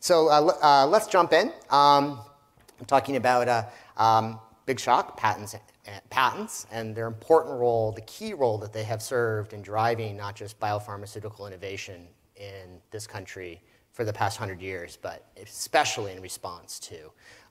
So uh, uh, let's jump in. Um, I'm talking about uh, um, Big Shock patents, patents and their important role, the key role that they have served in driving not just biopharmaceutical innovation in this country for the past hundred years, but especially in response to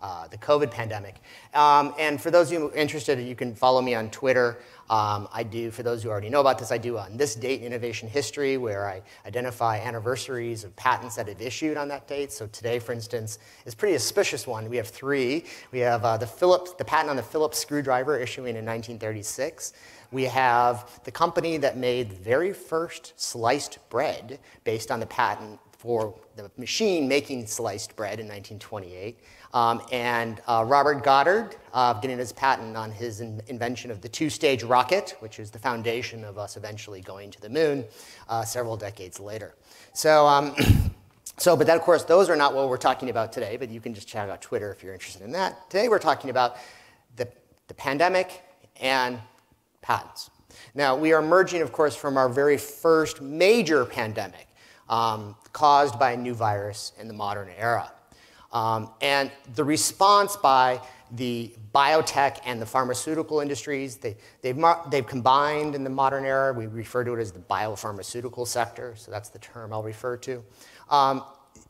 uh, the COVID pandemic. Um, and for those of you interested, you can follow me on Twitter. Um, I do, for those who already know about this, I do on this date in innovation history where I identify anniversaries of patents that have issued on that date. So today, for instance, is a pretty auspicious one. We have three. We have uh, the Phillips, the patent on the Phillips screwdriver issuing in 1936. We have the company that made the very first sliced bread based on the patent for the machine making sliced bread in 1928. Um, and uh, Robert Goddard uh, getting his patent on his in invention of the two-stage rocket, which is the foundation of us eventually going to the moon uh, several decades later. So, um, so, but that, of course, those are not what we're talking about today, but you can just check out Twitter if you're interested in that. Today we're talking about the, the pandemic and patents. Now, we are emerging, of course, from our very first major pandemic, um, caused by a new virus in the modern era. Um, and the response by the biotech and the pharmaceutical industries, they, they've, they've combined in the modern era. We refer to it as the biopharmaceutical sector, so that's the term I'll refer to. Um,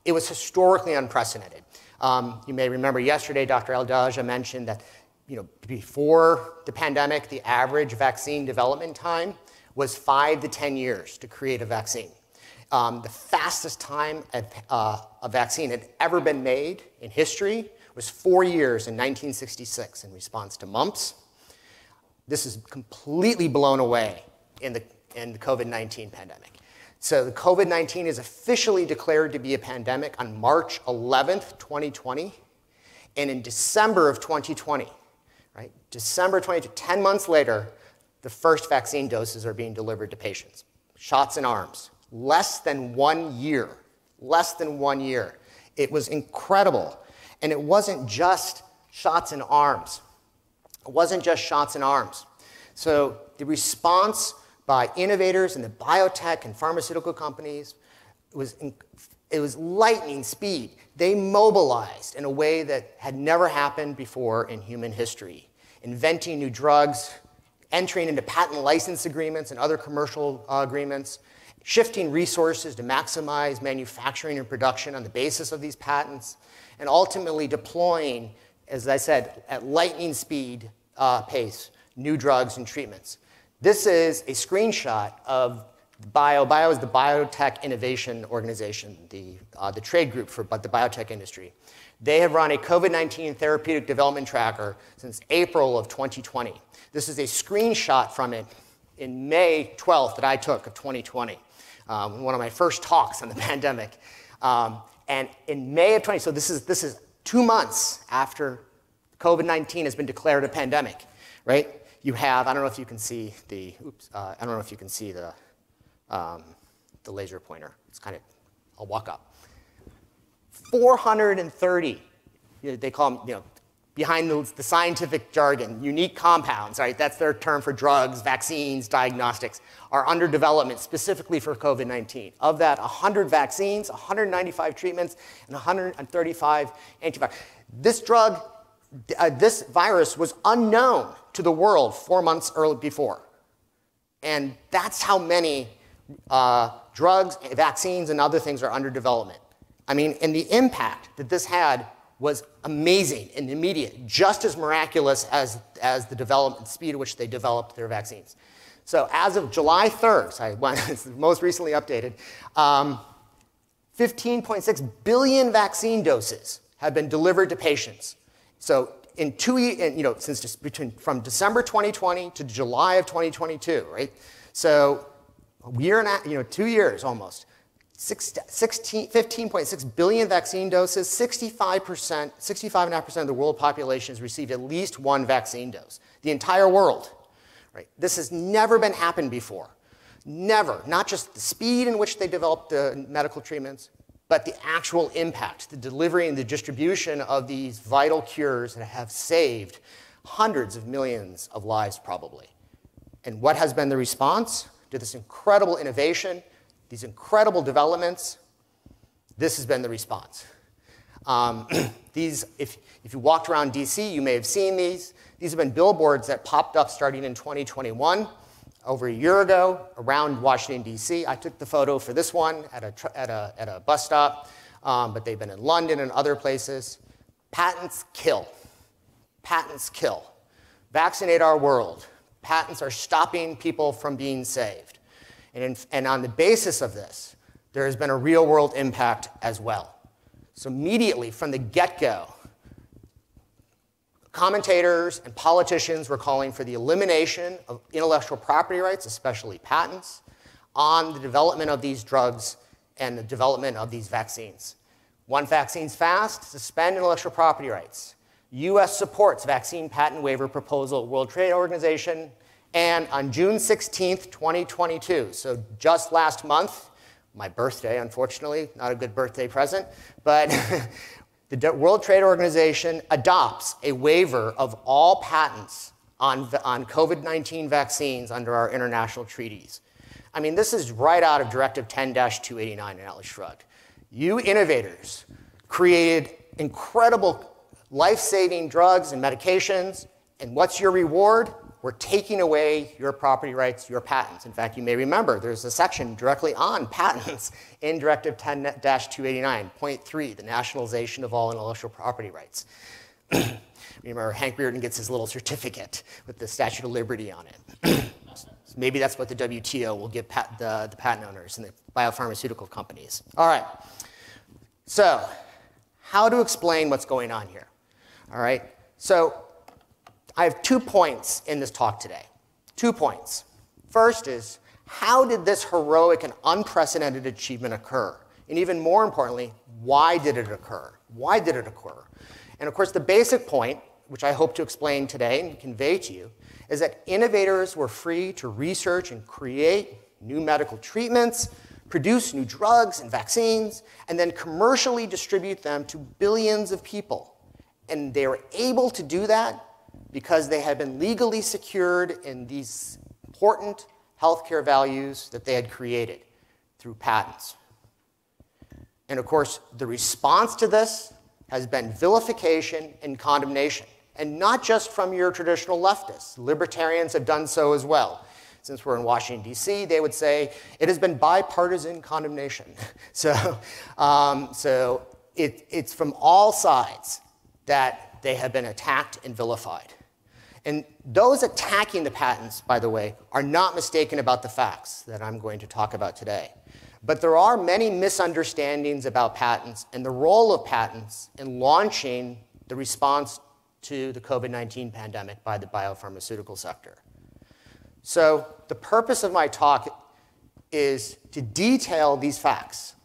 it was historically unprecedented. Um, you may remember yesterday, Dr. Adalja mentioned that you know, before the pandemic, the average vaccine development time was five to 10 years to create a vaccine. Um, the fastest time a, uh, a vaccine had ever been made in history was four years in 1966 in response to mumps. This is completely blown away in the, in the COVID 19 pandemic. So, the COVID 19 is officially declared to be a pandemic on March 11th, 2020. And in December of 2020, right, December 20, 10 months later, the first vaccine doses are being delivered to patients. Shots in arms, less than one year. Less than one year. It was incredible. And it wasn't just shots in arms. It wasn't just shots in arms. So the response by innovators in the biotech and pharmaceutical companies was, it was lightning speed. They mobilized in a way that had never happened before in human history, inventing new drugs, entering into patent license agreements and other commercial uh, agreements, shifting resources to maximize manufacturing and production on the basis of these patents, and ultimately deploying, as I said, at lightning speed uh, pace, new drugs and treatments. This is a screenshot of Bio. Bio is the Biotech Innovation Organization, the, uh, the trade group for but the biotech industry. They have run a COVID 19 therapeutic development tracker since April of 2020. This is a screenshot from it in May 12th that I took of 2020 um, one of my first talks on the pandemic. Um, and in May of 20, so this is, this is two months after COVID 19 has been declared a pandemic, right? You have, I don't know if you can see the, oops, uh, I don't know if you can see the, um, the laser pointer. It's kind of, I'll walk up. 430, you know, they call them, you know, behind the, the, scientific jargon, unique compounds, right? That's their term for drugs, vaccines, diagnostics, are under development specifically for COVID 19. Of that, 100 vaccines, 195 treatments, and 135 antibiotics. This drug, uh, this virus was unknown to the world four months early before. And that's how many uh, drugs, vaccines, and other things are under development. I mean, and the impact that this had was amazing and immediate, just as miraculous as, as the development speed at which they developed their vaccines. So as of July 3rd, so it's most recently updated, 15.6 um, billion vaccine doses have been delivered to patients. So in two years, you know, since just between from December 2020 to July of 2022, right? So a year and a, you know, two years almost. 15.6 billion vaccine doses, 65%, 65.5% of the world population has received at least one vaccine dose. The entire world. Right? This has never been happened before. Never. Not just the speed in which they developed the medical treatments, but the actual impact, the delivery and the distribution of these vital cures that have saved hundreds of millions of lives, probably. And what has been the response to this incredible innovation? These incredible developments, this has been the response. Um, these, if, if you walked around DC, you may have seen these. These have been billboards that popped up starting in 2021, over a year ago, around Washington, D.C. I took the photo for this one at a, at a, at a bus stop, um, but they've been in London and other places. Patents kill. Patents kill. Vaccinate our world. Patents are stopping people from being saved. And, in, and on the basis of this, there has been a real world impact as well. So, immediately from the get go, commentators and politicians were calling for the elimination of intellectual property rights, especially patents, on the development of these drugs and the development of these vaccines. One vaccine's fast, suspend intellectual property rights. US supports vaccine patent waiver proposal, World Trade Organization, and on June 16th, 2022, so just last month, my birthday, unfortunately, not a good birthday present, but the World Trade Organization adopts a waiver of all patents on, on COVID 19 vaccines under our international treaties. I mean, this is right out of Directive 10 289 in Atlas Shrugged. You innovators created incredible life saving drugs and medications, and what's your reward? We're taking away your property rights, your patents. In fact, you may remember there's a section directly on patents in Directive 10-289.3, the nationalization of all intellectual property rights. remember, Hank Rearden gets his little certificate with the Statue of Liberty on it. so maybe that's what the WTO will give pat the, the patent owners and the biopharmaceutical companies. All right. So, how to explain what's going on here? All right. So, I have two points in this talk today. Two points. First is how did this heroic and unprecedented achievement occur? And even more importantly, why did it occur? Why did it occur? And of course, the basic point, which I hope to explain today and convey to you, is that innovators were free to research and create new medical treatments, produce new drugs and vaccines, and then commercially distribute them to billions of people. And they were able to do that because they had been legally secured in these important healthcare values that they had created through patents. And of course, the response to this has been vilification and condemnation. And not just from your traditional leftists. Libertarians have done so as well. Since we're in Washington, D.C., they would say it has been bipartisan condemnation. so um, so it, it's from all sides that they have been attacked and vilified. And those attacking the patents, by the way, are not mistaken about the facts that I'm going to talk about today. But there are many misunderstandings about patents and the role of patents in launching the response to the COVID 19 pandemic by the biopharmaceutical sector. So, the purpose of my talk is to detail these facts?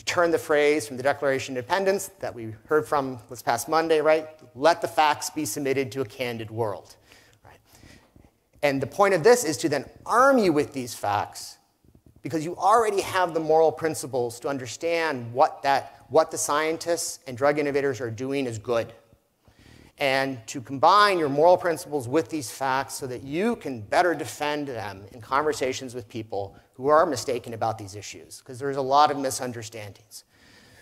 To turn the phrase from the Declaration of Independence that we heard from this past Monday, right? let the facts be submitted to a candid world. Right? And the point of this is to then arm you with these facts because you already have the moral principles to understand what, that, what the scientists and drug innovators are doing is good. And to combine your moral principles with these facts so that you can better defend them in conversations with people who are mistaken about these issues, because there's a lot of misunderstandings.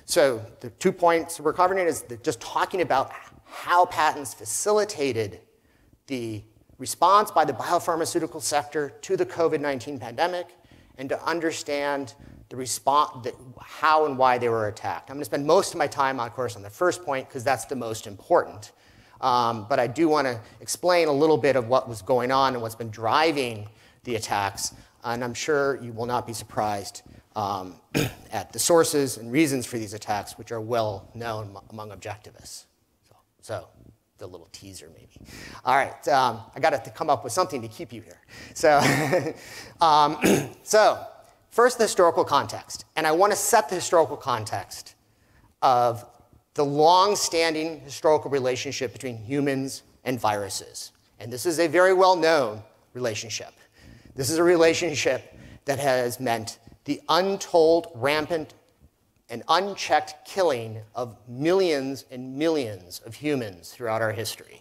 So the two points we're covering is just talking about how patents facilitated the response by the biopharmaceutical sector to the COVID 19 pandemic and to understand the response, the, how and why they were attacked. I'm going to spend most of my time, of course, on the first point because that's the most important. Um, but I do want to explain a little bit of what was going on and what's been driving the attacks. And I'm sure you will not be surprised um, at the sources and reasons for these attacks, which are well known among objectivists. So, the little teaser, maybe. All right, um, I got to come up with something to keep you here. So, um, so, first, the historical context. And I want to set the historical context of the long standing historical relationship between humans and viruses. And this is a very well known relationship. This is a relationship that has meant the untold, rampant and unchecked killing of millions and millions of humans throughout our history.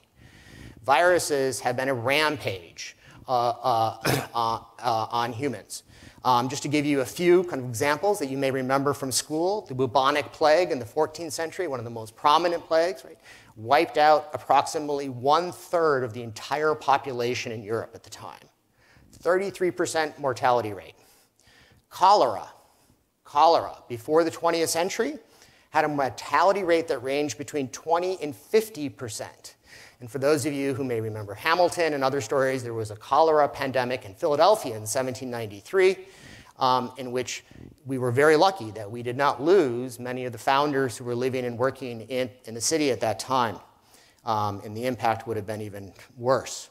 Viruses have been a rampage uh, uh, uh, uh on humans. Um, just to give you a few kind of examples that you may remember from school, the bubonic plague in the 14th century, one of the most prominent plagues, right, wiped out approximately one third of the entire population in Europe at the time. 33% mortality rate. Cholera, cholera, before the 20th century, had a mortality rate that ranged between 20 and 50 percent. And for those of you who may remember Hamilton and other stories, there was a cholera pandemic in Philadelphia in 1793, um, in which we were very lucky that we did not lose many of the founders who were living and working in, in the city at that time. Um, and the impact would have been even worse.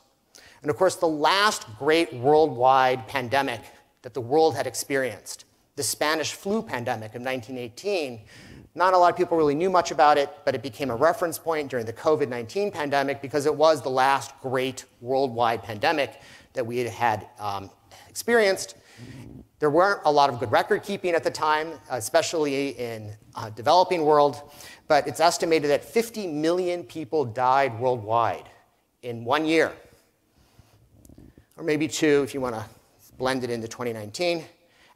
And of course, the last great worldwide pandemic that the world had experienced, the Spanish flu pandemic of 1918, not a lot of people really knew much about it, but it became a reference point during the COVID 19 pandemic because it was the last great worldwide pandemic that we had, um, experienced. There weren't a lot of good record keeping at the time, especially in uh, developing world, but it's estimated that 50 million people died worldwide in one year, or maybe two if you want to blend it into 2019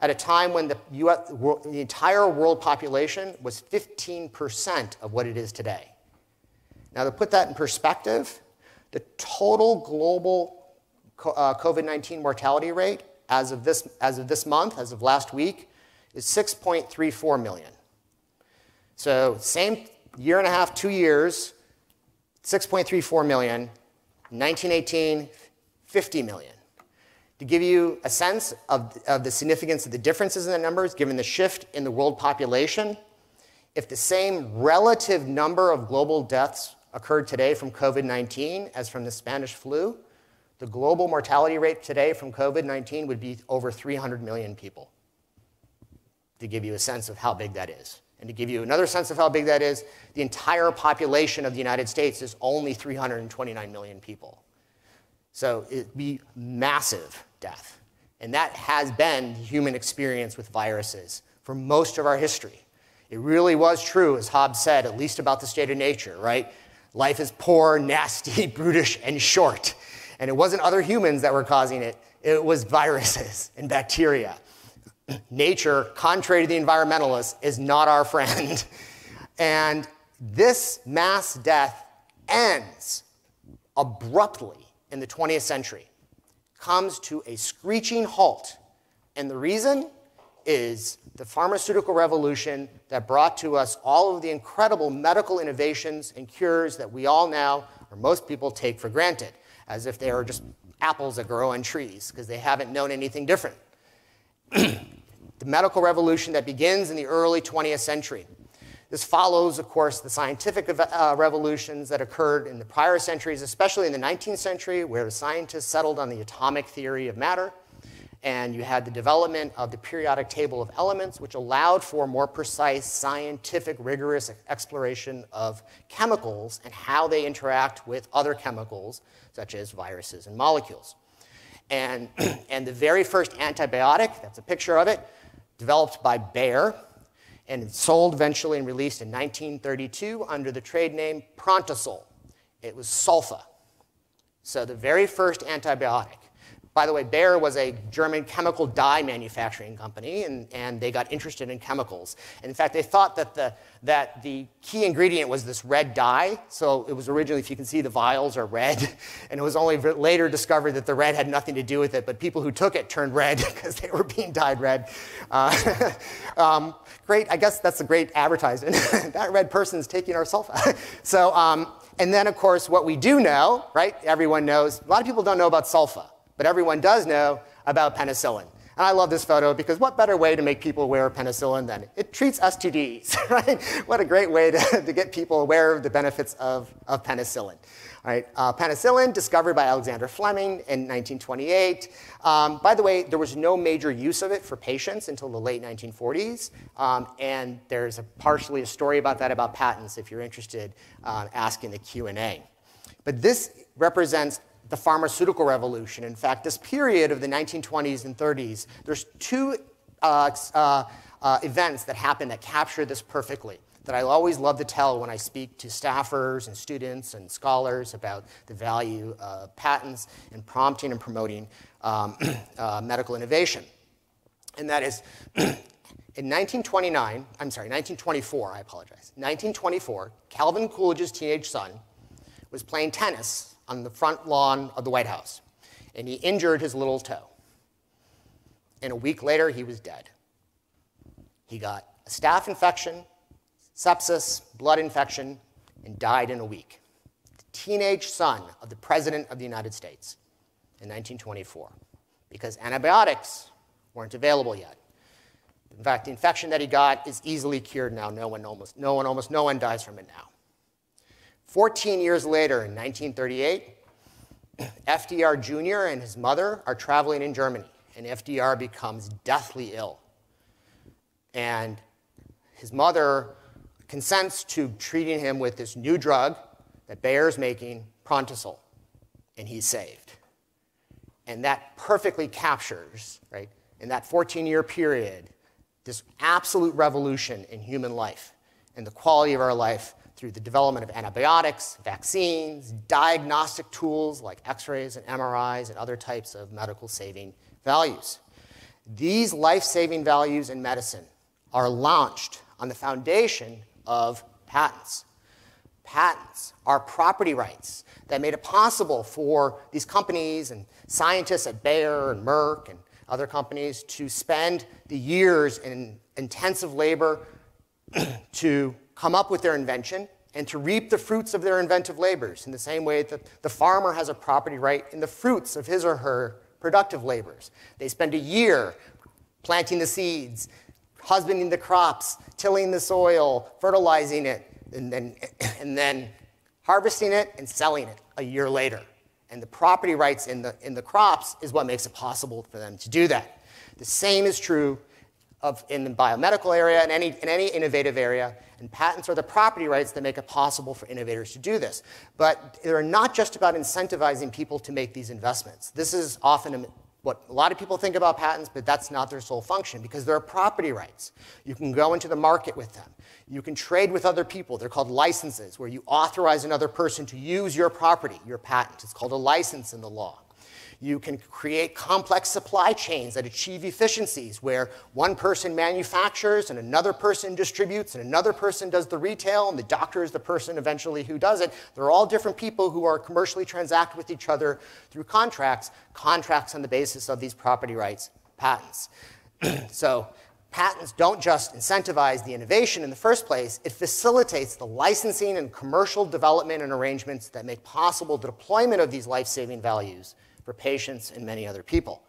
at a time when the, US, the entire world population was 15% of what it is today. Now, to put that in perspective, the total global uh, COVID 19 mortality rate as of, this, as of this month, as of last week, is 6.34 million. So, same year and a half, two years, 6.34 million. 1918, 50 million to give you a sense of, of the significance of the differences in the numbers given the shift in the world population, if the same relative number of global deaths occurred today from COVID 19 as from the Spanish flu, the global mortality rate today from COVID 19 would be over 300 million people. To give you a sense of how big that is. And to give you another sense of how big that is, the entire population of the United States is only 329 million people. So it'd be massive death. And that has been the human experience with viruses for most of our history. It really was true, as Hobbes said, at least about the state of nature, right? Life is poor, nasty, brutish, and short. And it wasn't other humans that were causing it, it was viruses and bacteria. Nature, contrary to the environmentalists, is not our friend. And this mass death ends abruptly in the 20th century comes to a screeching halt. And the reason is the pharmaceutical revolution that brought to us all of the incredible medical innovations and cures that we all now, or most people, take for granted, as if they are just apples that grow on trees, because they haven't known anything different. the medical revolution that begins in the early 20th century this follows, of course, the scientific uh, revolutions that occurred in the prior centuries, especially in the 19th century, where the scientists settled on the atomic theory of matter. And you had the development of the periodic table of elements, which allowed for more precise, scientific, rigorous exploration of chemicals and how they interact with other chemicals, such as viruses and molecules. And, and the very first antibiotic, that's a picture of it, developed by Bayer, and sold eventually and released in 1932 under the trade name Prontosil. It was sulfa. So the very first antibiotic. By the way, Bayer was a German chemical dye manufacturing company, and, and they got interested in chemicals. And in fact, they thought that the, that the key ingredient was this red dye. So it was originally, if you can see, the vials are red. And it was only later discovered that the red had nothing to do with it, but people who took it turned red because they were being dyed red. Uh, um, great, I guess that's a great advertisement. that red person is taking our sulfa. so, um, and then, of course, what we do know, right? Everyone knows, a lot of people don't know about sulfa. But everyone does know about penicillin. And I love this photo because what better way to make people aware of penicillin than it treats STDs, right? What a great way to, to get people aware of the benefits of, of penicillin. All right, uh, penicillin, discovered by Alexander Fleming in 1928. Um, by the way, there was no major use of it for patients until the late 1940s. Um, and there's a, partially a story about that about patents if you're interested uh, asking the Q&A. But this represents the pharmaceutical revolution. In fact, this period of the 1920s and 30s, there's two uh, uh, uh, events that happen that capture this perfectly that I always love to tell when I speak to staffers and students and scholars about the value of patents in prompting and promoting um, uh, medical innovation. And that is in 1929, I'm sorry, 1924, I apologize. 1924, Calvin Coolidge's teenage son was playing tennis on the front lawn of the White House, and he injured his little toe. And a week later, he was dead. He got a staph infection, sepsis, blood infection, and died in a week. The teenage son of the President of the United States in 1924, because antibiotics weren't available yet. In fact, the infection that he got is easily cured now. No one almost, no one, almost no one dies from it now. 14 years later, in 1938, FDR Jr. and his mother are traveling in Germany, and FDR becomes deathly ill. And his mother consents to treating him with this new drug that Bayer's making, Prontosil, and he's saved. And that perfectly captures, right, in that 14 year period, this absolute revolution in human life and the quality of our life through the development of antibiotics, vaccines, diagnostic tools like x rays and MRIs, and other types of medical saving values. These life saving values in medicine are launched on the foundation of patents. Patents are property rights that made it possible for these companies and scientists at Bayer and Merck and other companies to spend the years in intensive labor to come up with their invention and to reap the fruits of their inventive labors in the same way that the farmer has a property right in the fruits of his or her productive labors. They spend a year planting the seeds, husbanding the crops, tilling the soil, fertilizing it, and then, and then harvesting it and selling it a year later. And the property rights in the, in the crops is what makes it possible for them to do that. The same is true of in the biomedical area and any, in any innovative area. And patents are the property rights that make it possible for innovators to do this. But they're not just about incentivizing people to make these investments. This is often what a lot of people think about patents, but that's not their sole function because they're property rights. You can go into the market with them. You can trade with other people. They're called licenses, where you authorize another person to use your property, your patent. It's called a license in the law. You can create complex supply chains that achieve efficiencies where one person manufactures and another person distributes and another person does the retail and the doctor is the person eventually who does it. They're all different people who are commercially transact with each other through contracts, contracts on the basis of these property rights, patents. so patents don't just incentivize the innovation in the first place, it facilitates the licensing and commercial development and arrangements that make possible the deployment of these life-saving values for patients and many other people.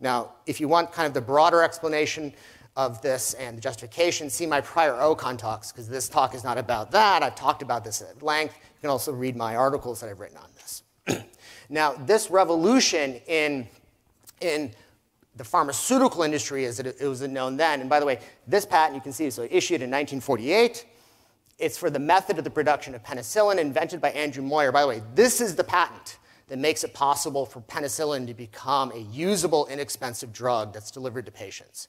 Now, if you want kind of the broader explanation of this and the justification, see my prior OCON talks, because this talk is not about that. I've talked about this at length. You can also read my articles that I've written on this. now, this revolution in, in the pharmaceutical industry, as it, it was known then, and by the way, this patent you can see, so issued in 1948. It's for the method of the production of penicillin invented by Andrew Moyer. By the way, this is the patent that makes it possible for penicillin to become a usable, inexpensive drug that's delivered to patients.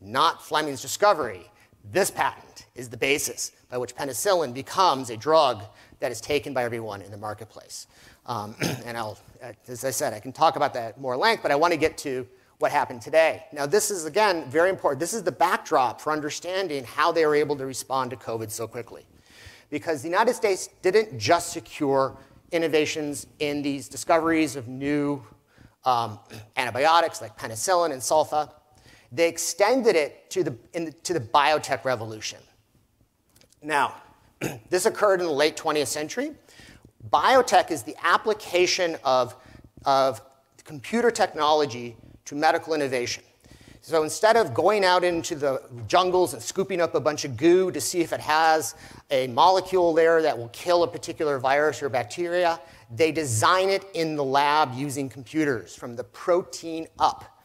Not Fleming's discovery. This patent is the basis by which penicillin becomes a drug that is taken by everyone in the marketplace. Um, and I'll, as I said, I can talk about that more length, but I want to get to what happened today. Now, this is, again, very important. This is the backdrop for understanding how they were able to respond to COVID so quickly. Because the United States didn't just secure innovations in these discoveries of new um, antibiotics like penicillin and sulfa. They extended it to the, the, to the biotech revolution. Now, this occurred in the late 20th century. Biotech is the application of, of computer technology to medical innovation. So instead of going out into the jungles and scooping up a bunch of goo to see if it has a molecule there that will kill a particular virus or bacteria, they design it in the lab using computers from the protein up.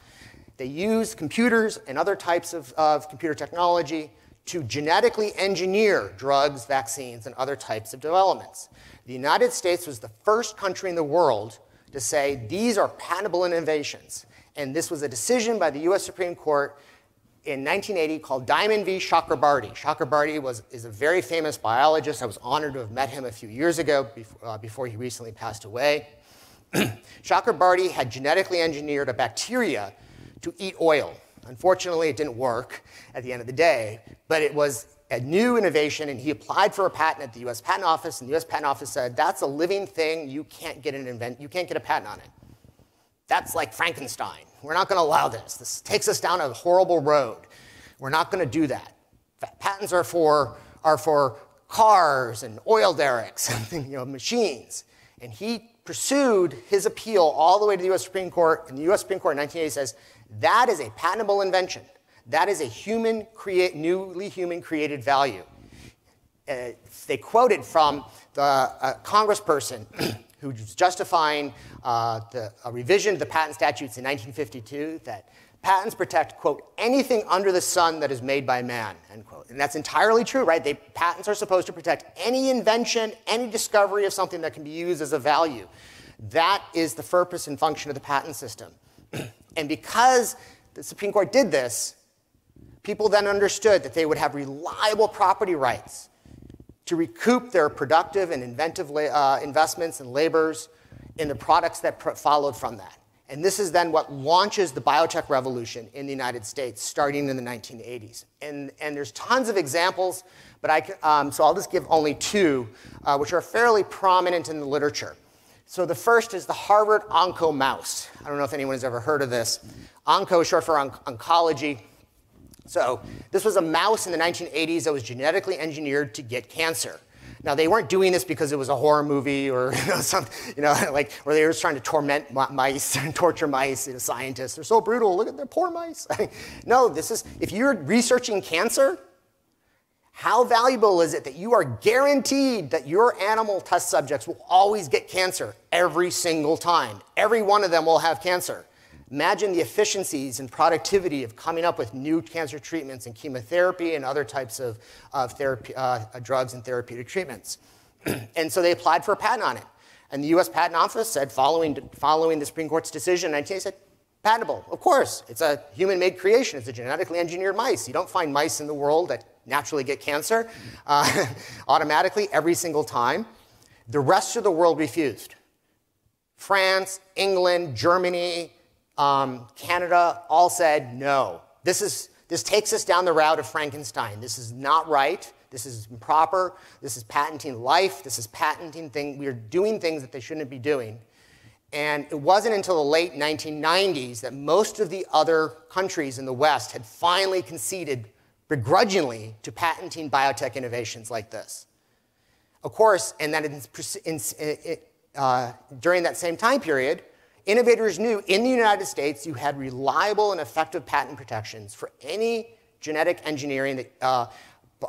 They use computers and other types of, of computer technology to genetically engineer drugs, vaccines, and other types of developments. The United States was the first country in the world to say these are patentable innovations and this was a decision by the US Supreme Court in 1980 called Diamond v. Chakrabarty. Chakrabarty was, is a very famous biologist. I was honored to have met him a few years ago before, uh, before he recently passed away. Chakrabarty had genetically engineered a bacteria to eat oil. Unfortunately, it didn't work at the end of the day, but it was a new innovation, and he applied for a patent at the US Patent Office, and the US Patent Office said, that's a living thing, you can't get an invent, you can't get a patent on it. That's like Frankenstein. We're not going to allow this. This takes us down a horrible road. We're not going to do that. Patents are for, are for cars and oil derricks and you know, machines. And he pursued his appeal all the way to the US Supreme Court, and the US Supreme Court in 1980 says that is a patentable invention. That is a human create, newly human created value. Uh, they quoted from the uh, congressperson who was justifying uh, the, a revision of the patent statutes in 1952 that patents protect, quote, anything under the sun that is made by man, end quote. And that's entirely true, right? They, patents are supposed to protect any invention, any discovery of something that can be used as a value. That is the purpose and function of the patent system. and because the Supreme Court did this, people then understood that they would have reliable property rights to recoup their productive and inventive uh, investments and labors in the products that followed from that. And this is then what launches the biotech revolution in the United States, starting in the 1980s. And, and there's tons of examples, but I, um, so I'll just give only two, uh, which are fairly prominent in the literature. So the first is the Harvard Onco mouse. I don't know if anyone has ever heard of this. Onco short for on oncology. So this was a mouse in the 1980s that was genetically engineered to get cancer. Now they weren't doing this because it was a horror movie or you know, some, you know, like, or they were trying to torment mice and torture mice. You know, scientists, they're so brutal. Look at their poor mice. no, this is if you're researching cancer, how valuable is it that you are guaranteed that your animal test subjects will always get cancer every single time? Every one of them will have cancer. Imagine the efficiencies and productivity of coming up with new cancer treatments and chemotherapy and other types of, of therapy, uh, drugs and therapeutic treatments. and so they applied for a patent on it. And the US Patent Office said, following, following the Supreme Court's decision in 1980, said, patentable. Of course, it's a human made creation, it's a genetically engineered mice. You don't find mice in the world that naturally get cancer uh, automatically every single time. The rest of the world refused. France, England, Germany, um, Canada all said no. This, is, this takes us down the route of Frankenstein. This is not right. This is improper. This is patenting life. This is patenting things. We are doing things that they shouldn't be doing. And it wasn't until the late 1990s that most of the other countries in the West had finally conceded begrudgingly to patenting biotech innovations like this. Of course, and that in, in, uh, during that same time period, Innovators knew in the United States you had reliable and effective patent protections for any genetic engineering that, uh,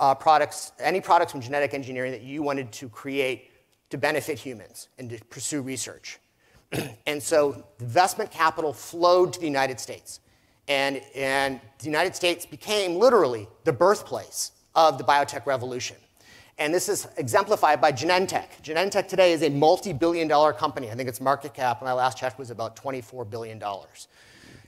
uh, products, any products from genetic engineering that you wanted to create to benefit humans and to pursue research. and so investment capital flowed to the United States. And, and the United States became literally the birthplace of the biotech revolution. And this is exemplified by Genentech. Genentech today is a multi billion dollar company. I think its market cap, when I last checked, was about $24 billion.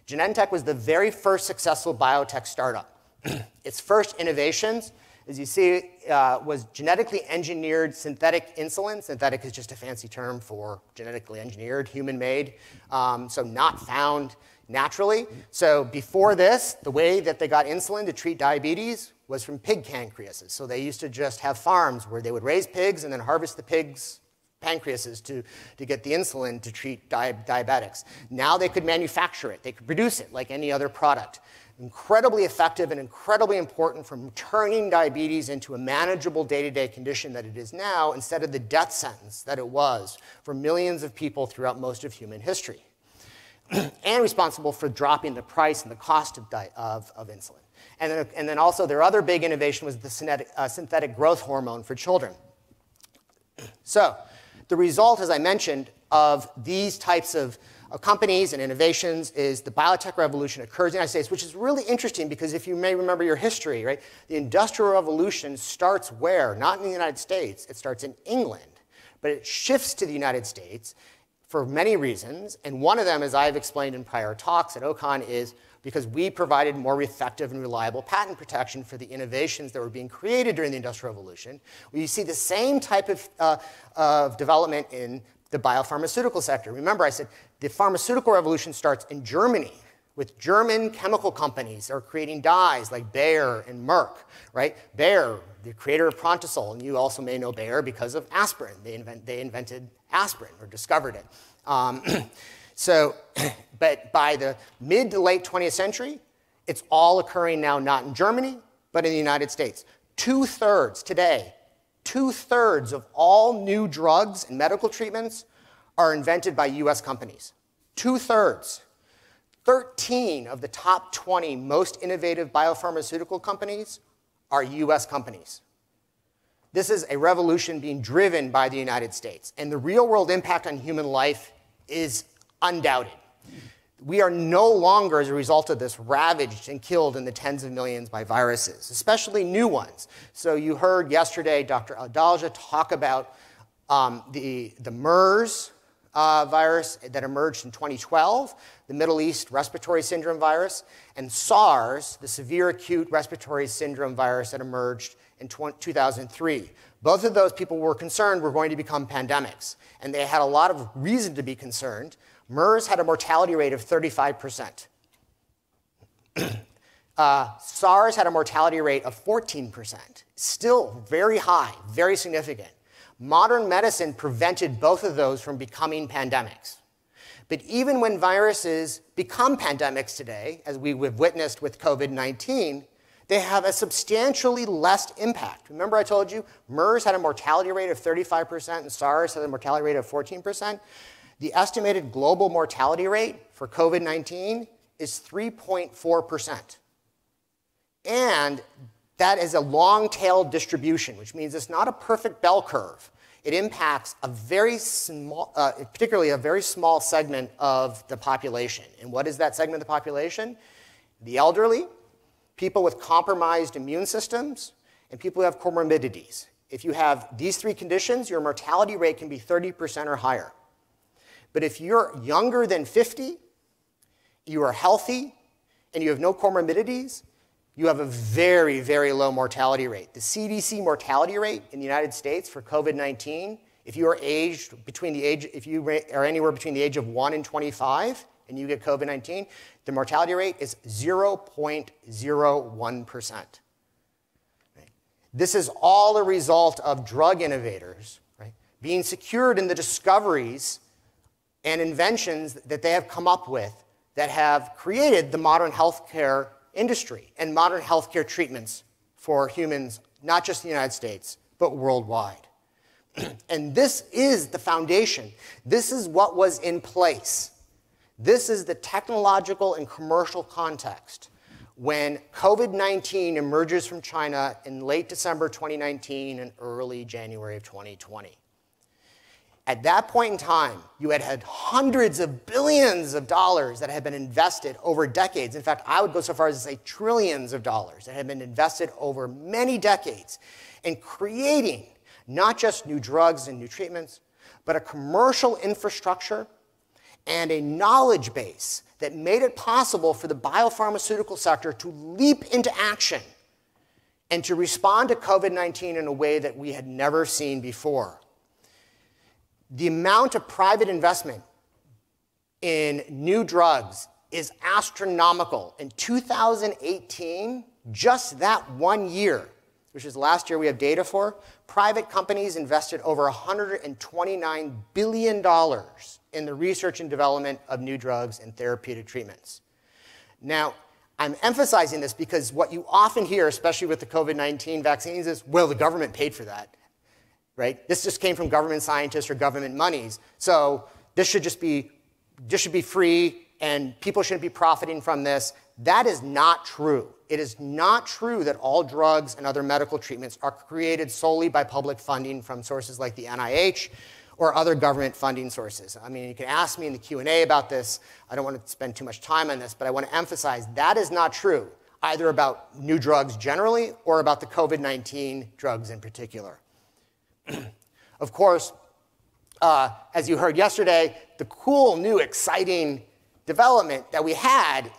Genentech was the very first successful biotech startup. its first innovations, as you see, uh, was genetically engineered synthetic insulin. Synthetic is just a fancy term for genetically engineered, human made, um, so not found naturally. So before this, the way that they got insulin to treat diabetes was from pig pancreases. So they used to just have farms where they would raise pigs and then harvest the pigs' pancreases to, to get the insulin to treat di diabetics. Now they could manufacture it, they could produce it like any other product. Incredibly effective and incredibly important from turning diabetes into a manageable day to day condition that it is now instead of the death sentence that it was for millions of people throughout most of human history. and responsible for dropping the price and the cost of, of, of insulin. And then, and then, also their other big innovation was the synthetic, uh, synthetic growth hormone for children. So the result, as I mentioned, of these types of, of companies and innovations is the biotech revolution occurs in the United States, which is really interesting because if you may remember your history, right, the Industrial Revolution starts where? Not in the United States, it starts in England. But it shifts to the United States for many reasons. And one of them, as I've explained in prior talks at OCON, is because we provided more effective and reliable patent protection for the innovations that were being created during the Industrial Revolution. We see the same type of, uh, of development in the biopharmaceutical sector. Remember, I said the pharmaceutical revolution starts in Germany with German chemical companies that are creating dyes like Bayer and Merck, right? Bayer, the creator of Prontosil, and you also may know Bayer because of aspirin. They, invent, they invented aspirin or discovered it. Um, so, but by the mid to late 20th century, it's all occurring now not in Germany, but in the United States. Two thirds today, two thirds of all new drugs and medical treatments are invented by US companies. Two thirds. 13 of the top 20 most innovative biopharmaceutical companies are US companies. This is a revolution being driven by the United States, and the real world impact on human life is undoubted. We are no longer, as a result of this, ravaged and killed in the tens of millions by viruses, especially new ones. So, you heard yesterday Dr. Adalja talk about um, the, the MERS uh, virus that emerged in 2012, the Middle East respiratory syndrome virus, and SARS, the severe acute respiratory syndrome virus that emerged in 2003. Both of those people were concerned were going to become pandemics, and they had a lot of reason to be concerned. MERS had a mortality rate of 35%. uh, SARS had a mortality rate of 14%, still very high, very significant. Modern medicine prevented both of those from becoming pandemics. But even when viruses become pandemics today, as we have witnessed with COVID 19, they have a substantially less impact. Remember, I told you MERS had a mortality rate of 35% and SARS had a mortality rate of 14%? The estimated global mortality rate for COVID 19 is 3.4%. And that is a long tailed distribution, which means it's not a perfect bell curve. It impacts a very small, uh, particularly a very small segment of the population. And what is that segment of the population? The elderly, people with compromised immune systems, and people who have comorbidities. If you have these three conditions, your mortality rate can be 30% or higher. But if you're younger than 50, you are healthy, and you have no comorbidities, you have a very, very low mortality rate. The CDC mortality rate in the United States for COVID 19, if you are aged between the age, if you are anywhere between the age of 1 and 25 and you get COVID 19, the mortality rate is 0.01%. This is all a result of drug innovators right, being secured in the discoveries and inventions that they have come up with that have created the modern healthcare industry and modern healthcare treatments for humans, not just in the United States, but worldwide. and this is the foundation. This is what was in place. This is the technological and commercial context when COVID 19 emerges from China in late December 2019 and early January of 2020. At that point in time, you had had hundreds of billions of dollars that had been invested over decades. In fact, I would go so far as to say trillions of dollars that had been invested over many decades in creating not just new drugs and new treatments, but a commercial infrastructure and a knowledge base that made it possible for the biopharmaceutical sector to leap into action and to respond to COVID 19 in a way that we had never seen before the amount of private investment in new drugs is astronomical. In 2018, just that one year, which is last year we have data for, private companies invested over $129 billion in the research and development of new drugs and therapeutic treatments. Now, I'm emphasizing this because what you often hear, especially with the COVID 19 vaccines, is well, the government paid for that right? This just came from government scientists or government monies. So this should just be, this should be free and people shouldn't be profiting from this. That is not true. It is not true that all drugs and other medical treatments are created solely by public funding from sources like the NIH or other government funding sources. I mean, you can ask me in the Q&A about this. I don't want to spend too much time on this, but I want to emphasize that is not true, either about new drugs generally or about the COVID-19 drugs in particular. of course, uh, as you heard yesterday, the cool, new, exciting development that we had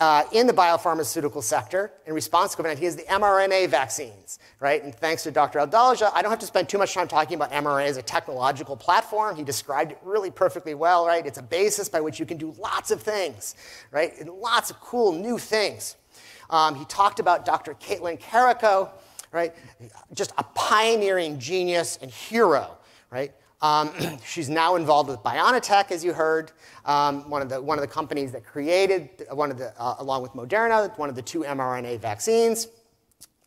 uh, in the biopharmaceutical sector in response to COVID-19 is the mRNA vaccines, right? And thanks to Dr. Adalja, I don't have to spend too much time talking about mRNA as a technological platform. He described it really perfectly well, right? It's a basis by which you can do lots of things, right? And lots of cool new things. Um, he talked about Dr. Katalin Karikó, right? Just a pioneering genius and hero, right? Um, she's now involved with BioNTech, as you heard, um, one, of the, one of the companies that created, one of the, uh, along with Moderna, one of the two mRNA vaccines,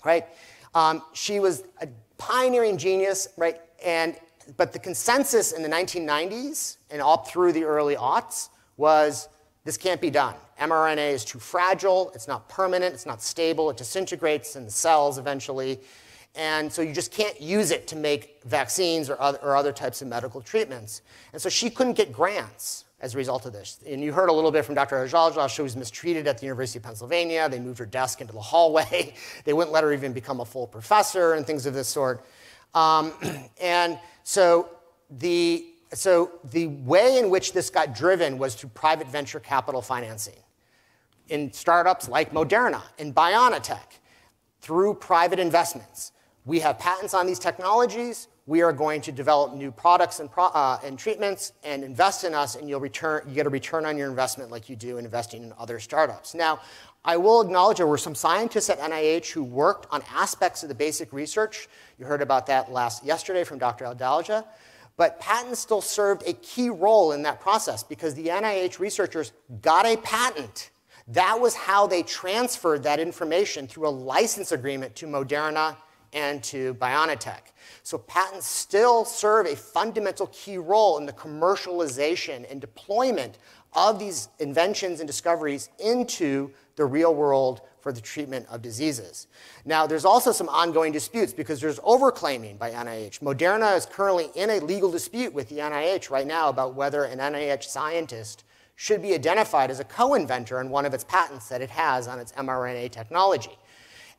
right? Um, she was a pioneering genius, right? And, but the consensus in the 1990s and up through the early aughts was this can't be done. mRNA is too fragile, it's not permanent, it's not stable, it disintegrates in the cells eventually. And so you just can't use it to make vaccines or other, or other types of medical treatments. And so she couldn't get grants as a result of this. And you heard a little bit from Dr. Adalja. She was mistreated at the University of Pennsylvania. They moved her desk into the hallway. they wouldn't let her even become a full professor and things of this sort. Um, and so the, so the way in which this got driven was through private venture capital financing in startups like Moderna and BioNTech through private investments. We have patents on these technologies. We are going to develop new products uh, and treatments and invest in us, and you'll return, you get a return on your investment like you do in investing in other startups. Now, I will acknowledge there were some scientists at NIH who worked on aspects of the basic research. You heard about that last yesterday from Dr. Adalja. But patents still served a key role in that process because the NIH researchers got a patent. That was how they transferred that information through a license agreement to Moderna and to BioNTech. So patents still serve a fundamental key role in the commercialization and deployment of these inventions and discoveries into the real world for the treatment of diseases. Now, there's also some ongoing disputes because there's overclaiming by NIH. Moderna is currently in a legal dispute with the NIH right now about whether an NIH scientist should be identified as a co-inventor in one of its patents that it has on its mRNA technology.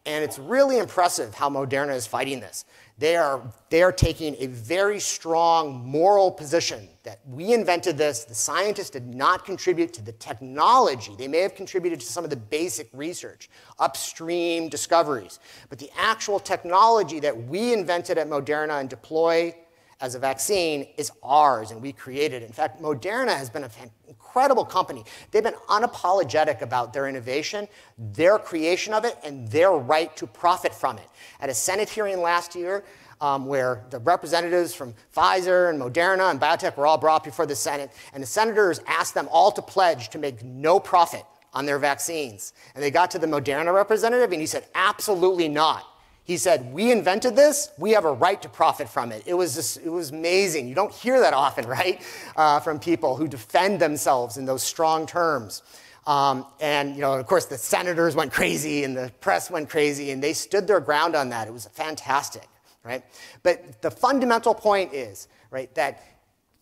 And it's really impressive how Moderna is fighting this. They are, they are taking a very strong moral position that we invented this, the scientists did not contribute to the technology. They may have contributed to some of the basic research, upstream discoveries, but the actual technology that we invented at Moderna and deploy as a vaccine is ours and we created it. In fact, Moderna has been an incredible company. They've been unapologetic about their innovation, their creation of it, and their right to profit from it. At a Senate hearing last year, um, where the representatives from Pfizer and Moderna and biotech were all brought before the Senate, and the senators asked them all to pledge to make no profit on their vaccines. And they got to the Moderna representative, and he said, absolutely not. He said, We invented this, we have a right to profit from it. It was, just, it was amazing. You don't hear that often, right, uh, from people who defend themselves in those strong terms. Um, and, you know, of course, the senators went crazy and the press went crazy, and they stood their ground on that. It was fantastic, right? But the fundamental point is, right, that,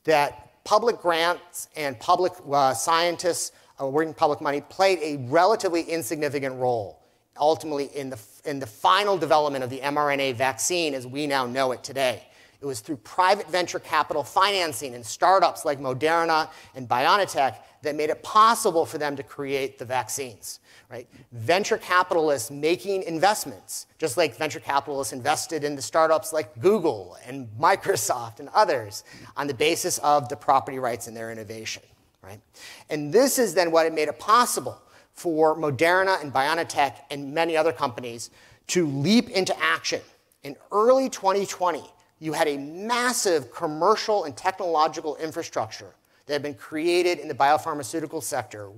that public grants and public uh, scientists working public money played a relatively insignificant role ultimately in the, in the final development of the mRNA vaccine as we now know it today. It was through private venture capital financing and startups like Moderna and BioNTech that made it possible for them to create the vaccines. Right? Venture capitalists making investments, just like venture capitalists invested in the startups like Google and Microsoft and others on the basis of the property rights in their innovation. Right? And this is then what it made it possible for Moderna and BioNTech and many other companies to leap into action. In early 2020, you had a massive commercial and technological infrastructure that had been created in the biopharmaceutical sector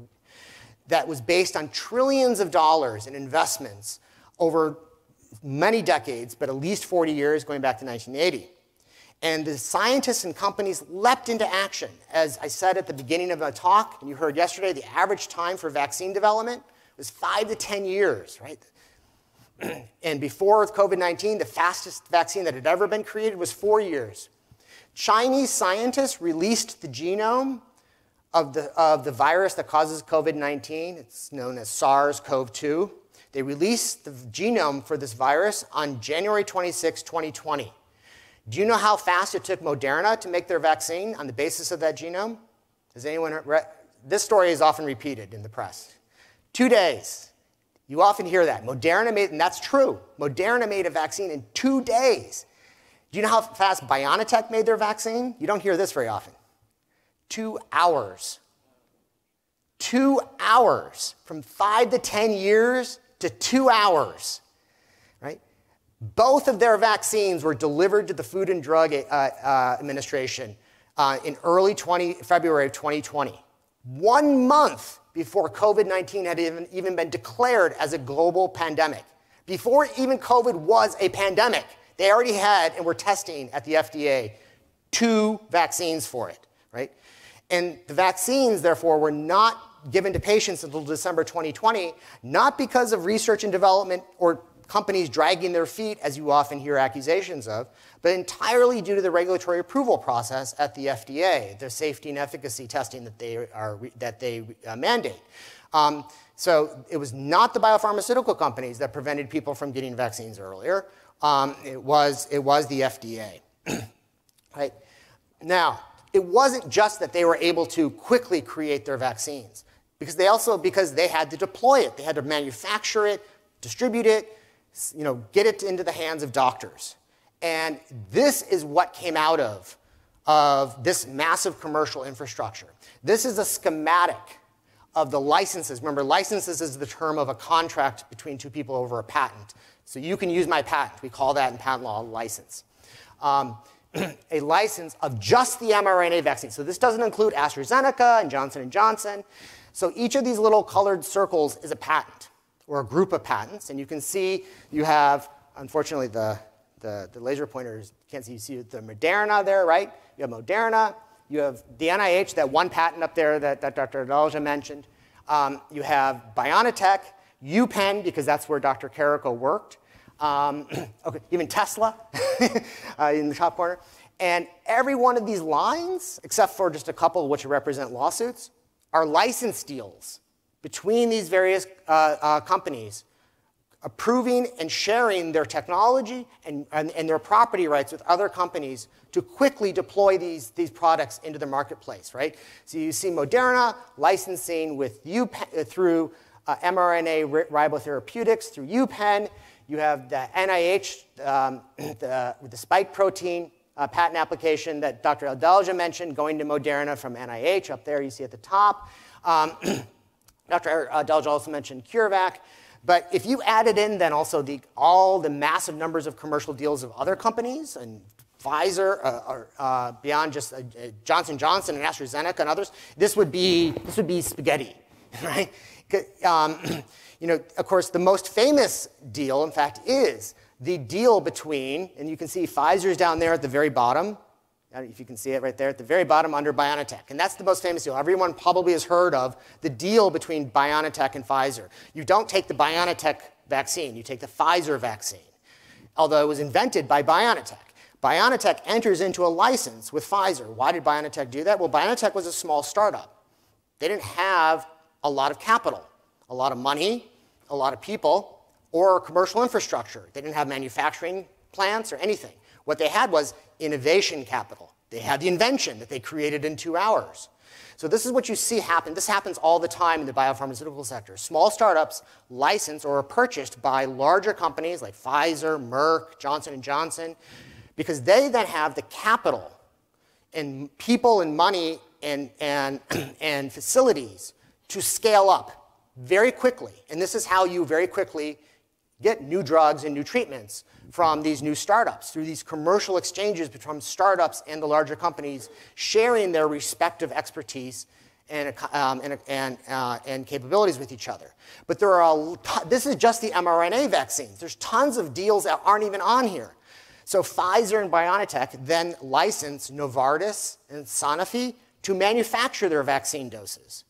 that was based on trillions of dollars in investments over many decades, but at least 40 years going back to 1980. And the scientists and companies leapt into action. As I said at the beginning of my talk, and you heard yesterday, the average time for vaccine development was five to 10 years, right? and before COVID 19, the fastest vaccine that had ever been created was four years. Chinese scientists released the genome of the, of the virus that causes COVID 19. It's known as SARS CoV 2. They released the genome for this virus on January 26, 2020. Do you know how fast it took Moderna to make their vaccine on the basis of that genome? Has anyone? This story is often repeated in the press. Two days. You often hear that. Moderna made, and that's true. Moderna made a vaccine in two days. Do you know how fast BioNTech made their vaccine? You don't hear this very often. Two hours. Two hours. From five to 10 years to two hours. Both of their vaccines were delivered to the Food and Drug uh, uh, Administration uh, in early 20, February of 2020. One month before COVID 19 had even, even been declared as a global pandemic. Before even COVID was a pandemic, they already had and were testing at the FDA two vaccines for it, right? And the vaccines, therefore, were not given to patients until December 2020, not because of research and development or companies dragging their feet, as you often hear accusations of, but entirely due to the regulatory approval process at the FDA, the safety and efficacy testing that they, are, that they uh, mandate. Um, so it was not the biopharmaceutical companies that prevented people from getting vaccines earlier. Um, it, was, it was the FDA. right? Now, it wasn't just that they were able to quickly create their vaccines, because they also because they had to deploy it, they had to manufacture it, distribute it, you know, get it into the hands of doctors. And this is what came out of, of this massive commercial infrastructure. This is a schematic of the licenses. Remember, licenses is the term of a contract between two people over a patent. So you can use my patent. We call that in patent law a license. Um, a license of just the mRNA vaccine. So this doesn't include AstraZeneca and Johnson & Johnson. So each of these little colored circles is a patent or a group of patents. And you can see you have, unfortunately, the, the, the laser pointers can't see, you see the Moderna there, right? You have Moderna. You have the NIH, that one patent up there that, that Dr. Adalja mentioned. Um, you have BioNTech, UPenn, because that's where Dr. Karikó worked. Um, okay, even Tesla uh, in the top corner. And every one of these lines, except for just a couple which represent lawsuits, are license deals between these various uh, uh, companies approving and sharing their technology and, and, and, their property rights with other companies to quickly deploy these, these products into the marketplace, right? So you see Moderna licensing with uh, through uh, mRNA ribotherapeutics through UPenn. You have the NIH um, the, the spike protein uh, patent application that Dr. Adalja mentioned going to Moderna from NIH up there you see at the top. Um, Dr. Adalja also mentioned CureVac. But if you added in then also the, all the massive numbers of commercial deals of other companies and Pfizer, uh, or, uh, beyond just uh, Johnson Johnson and AstraZeneca and others, this would be this would be spaghetti, right? Um, you know, of course, the most famous deal, in fact, is the deal between, and you can see Pfizer's down there at the very bottom, if you can see it right there at the very bottom under BioNTech. And that's the most famous deal. Everyone probably has heard of the deal between BioNTech and Pfizer. You don't take the BioNTech vaccine, you take the Pfizer vaccine, although it was invented by BioNTech. BioNTech enters into a license with Pfizer. Why did BioNTech do that? Well, BioNTech was a small startup. They didn't have a lot of capital, a lot of money, a lot of people, or commercial infrastructure. They didn't have manufacturing plants or anything. What they had was innovation capital. They had the invention that they created in two hours. So this is what you see happen. This happens all the time in the biopharmaceutical sector. Small startups license or are purchased by larger companies like Pfizer, Merck, Johnson & Johnson, because they then have the capital and people and money and, and, and facilities to scale up very quickly. And this is how you very quickly get new drugs and new treatments from these new startups through these commercial exchanges between startups and the larger companies sharing their respective expertise and, um, and, and, uh, and, capabilities with each other. But there are this is just the mRNA vaccines. There's tons of deals that aren't even on here. So Pfizer and BioNTech then license Novartis and Sanofi to manufacture their vaccine doses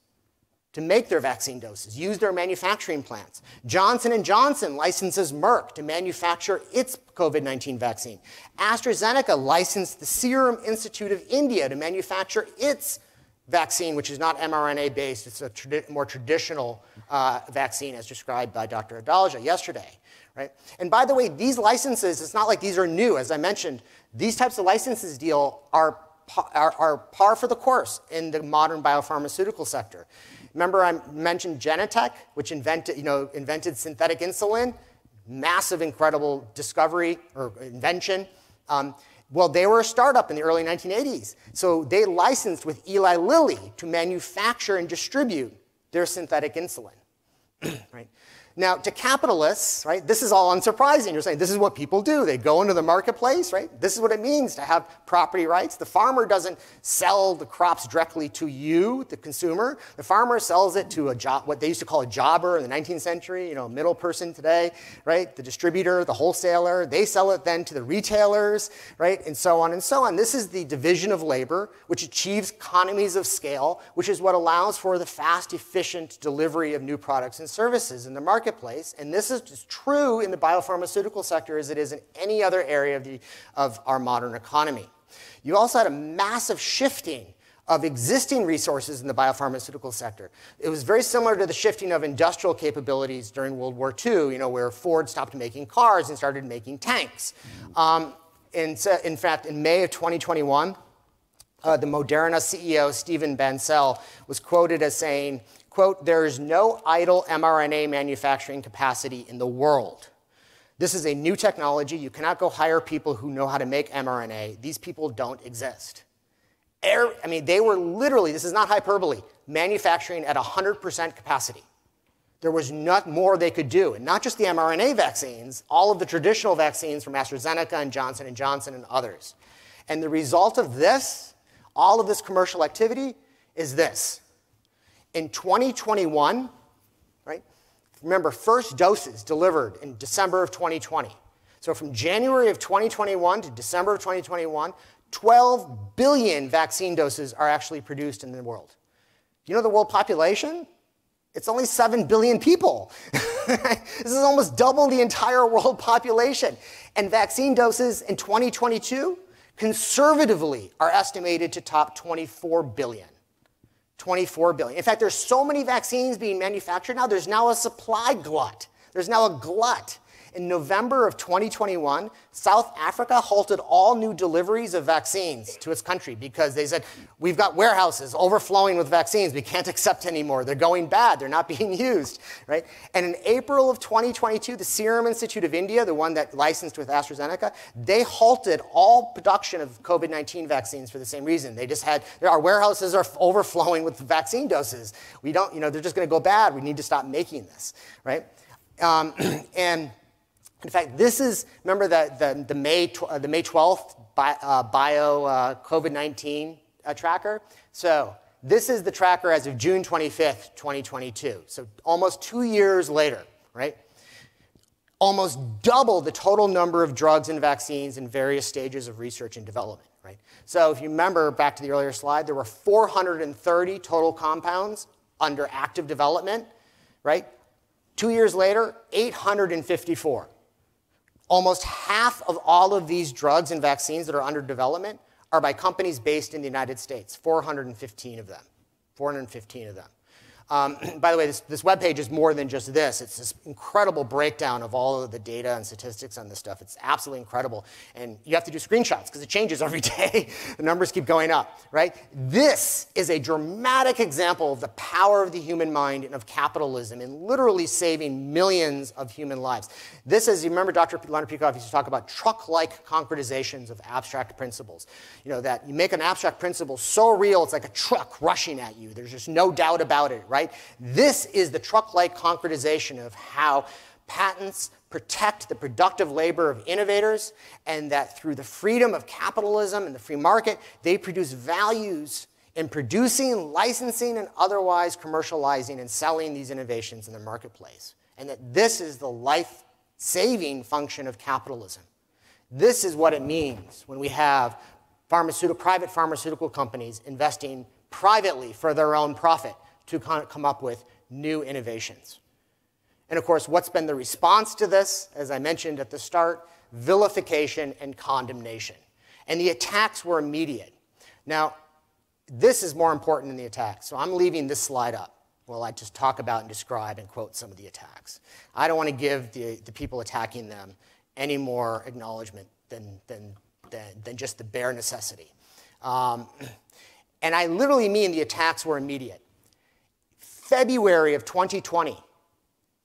to make their vaccine doses, use their manufacturing plants. Johnson & Johnson licenses Merck to manufacture its COVID-19 vaccine. AstraZeneca licensed the Serum Institute of India to manufacture its vaccine, which is not mRNA based. It's a more traditional uh, vaccine as described by Dr. Adalja yesterday. Right? And by the way, these licenses, it's not like these are new. As I mentioned, these types of licenses deal are, are, are par for the course in the modern biopharmaceutical sector. Remember I mentioned Genentech, which invented, you know, invented synthetic insulin? Massive, incredible discovery or invention. Um, well, they were a startup in the early 1980s. So they licensed with Eli Lilly to manufacture and distribute their synthetic insulin. right? Now, to capitalists, right, this is all unsurprising. You're saying this is what people do. They go into the marketplace, right? This is what it means to have property rights. The farmer doesn't sell the crops directly to you, the consumer. The farmer sells it to a job, what they used to call a jobber in the 19th century, you know, a middle person today, right? The distributor, the wholesaler. They sell it then to the retailers, right? And so on and so on. This is the division of labor, which achieves economies of scale, which is what allows for the fast, efficient delivery of new products and services in the market marketplace, and this is true in the biopharmaceutical sector as it is in any other area of, the, of our modern economy. You also had a massive shifting of existing resources in the biopharmaceutical sector. It was very similar to the shifting of industrial capabilities during World War II, you know, where Ford stopped making cars and started making tanks. Um, and so, in fact, in May of 2021, uh, the Moderna CEO, Steven Bancel, was quoted as saying, quote, there is no idle mRNA manufacturing capacity in the world. This is a new technology. You cannot go hire people who know how to make mRNA. These people don't exist. Air, I mean, they were literally, this is not hyperbole, manufacturing at 100% capacity. There was not more they could do. And not just the mRNA vaccines, all of the traditional vaccines from AstraZeneca and Johnson & Johnson and others. And the result of this, all of this commercial activity, is this in 2021, right? Remember, first doses delivered in December of 2020. So from January of 2021 to December of 2021, 12 billion vaccine doses are actually produced in the world. You know the world population? It's only 7 billion people. this is almost double the entire world population. And vaccine doses in 2022, conservatively, are estimated to top 24 billion. 24 billion. In fact, there's so many vaccines being manufactured now, there's now a supply glut. There's now a glut in November of 2021, South Africa halted all new deliveries of vaccines to its country because they said, We've got warehouses overflowing with vaccines. We can't accept anymore. They're going bad. They're not being used. Right? And in April of 2022, the Serum Institute of India, the one that licensed with AstraZeneca, they halted all production of COVID 19 vaccines for the same reason. They just had, our warehouses are overflowing with vaccine doses. We don't, you know, they're just going to go bad. We need to stop making this. Right? Um, and in fact, this is, remember the, the, the May, uh, the May 12th bio, uh, bio uh, COVID 19 uh, tracker? So, this is the tracker as of June 25th, 2022. So, almost two years later, right? Almost double the total number of drugs and vaccines in various stages of research and development, right? So, if you remember back to the earlier slide, there were 430 total compounds under active development, right? Two years later, 854. Almost half of all of these drugs and vaccines that are under development are by companies based in the United States, 415 of them. 415 of them. Um, by the way, this, this webpage is more than just this. It's this incredible breakdown of all of the data and statistics on this stuff. It's absolutely incredible. And you have to do screenshots because it changes every day. the numbers keep going up, right? This is a dramatic example of the power of the human mind and of capitalism in literally saving millions of human lives. This is, you remember Dr. Leonard Peikoff used to talk about truck-like concretizations of abstract principles. You know, that you make an abstract principle so real, it's like a truck rushing at you. There's just no doubt about it, right? Right? This is the truck-like concretization of how patents protect the productive labor of innovators and that through the freedom of capitalism and the free market, they produce values in producing, licensing, and otherwise commercializing and selling these innovations in the marketplace. And that this is the life saving function of capitalism. This is what it means when we have pharmaceutical, private pharmaceutical companies investing privately for their own profit to come up with new innovations. And of course, what's been the response to this? As I mentioned at the start, vilification and condemnation. And the attacks were immediate. Now, this is more important than the attacks, so I'm leaving this slide up while I just talk about and describe and quote some of the attacks. I don't want to give the, the people attacking them any more acknowledgement than, than, than, than just the bare necessity. Um, and I literally mean the attacks were immediate. February of 2020,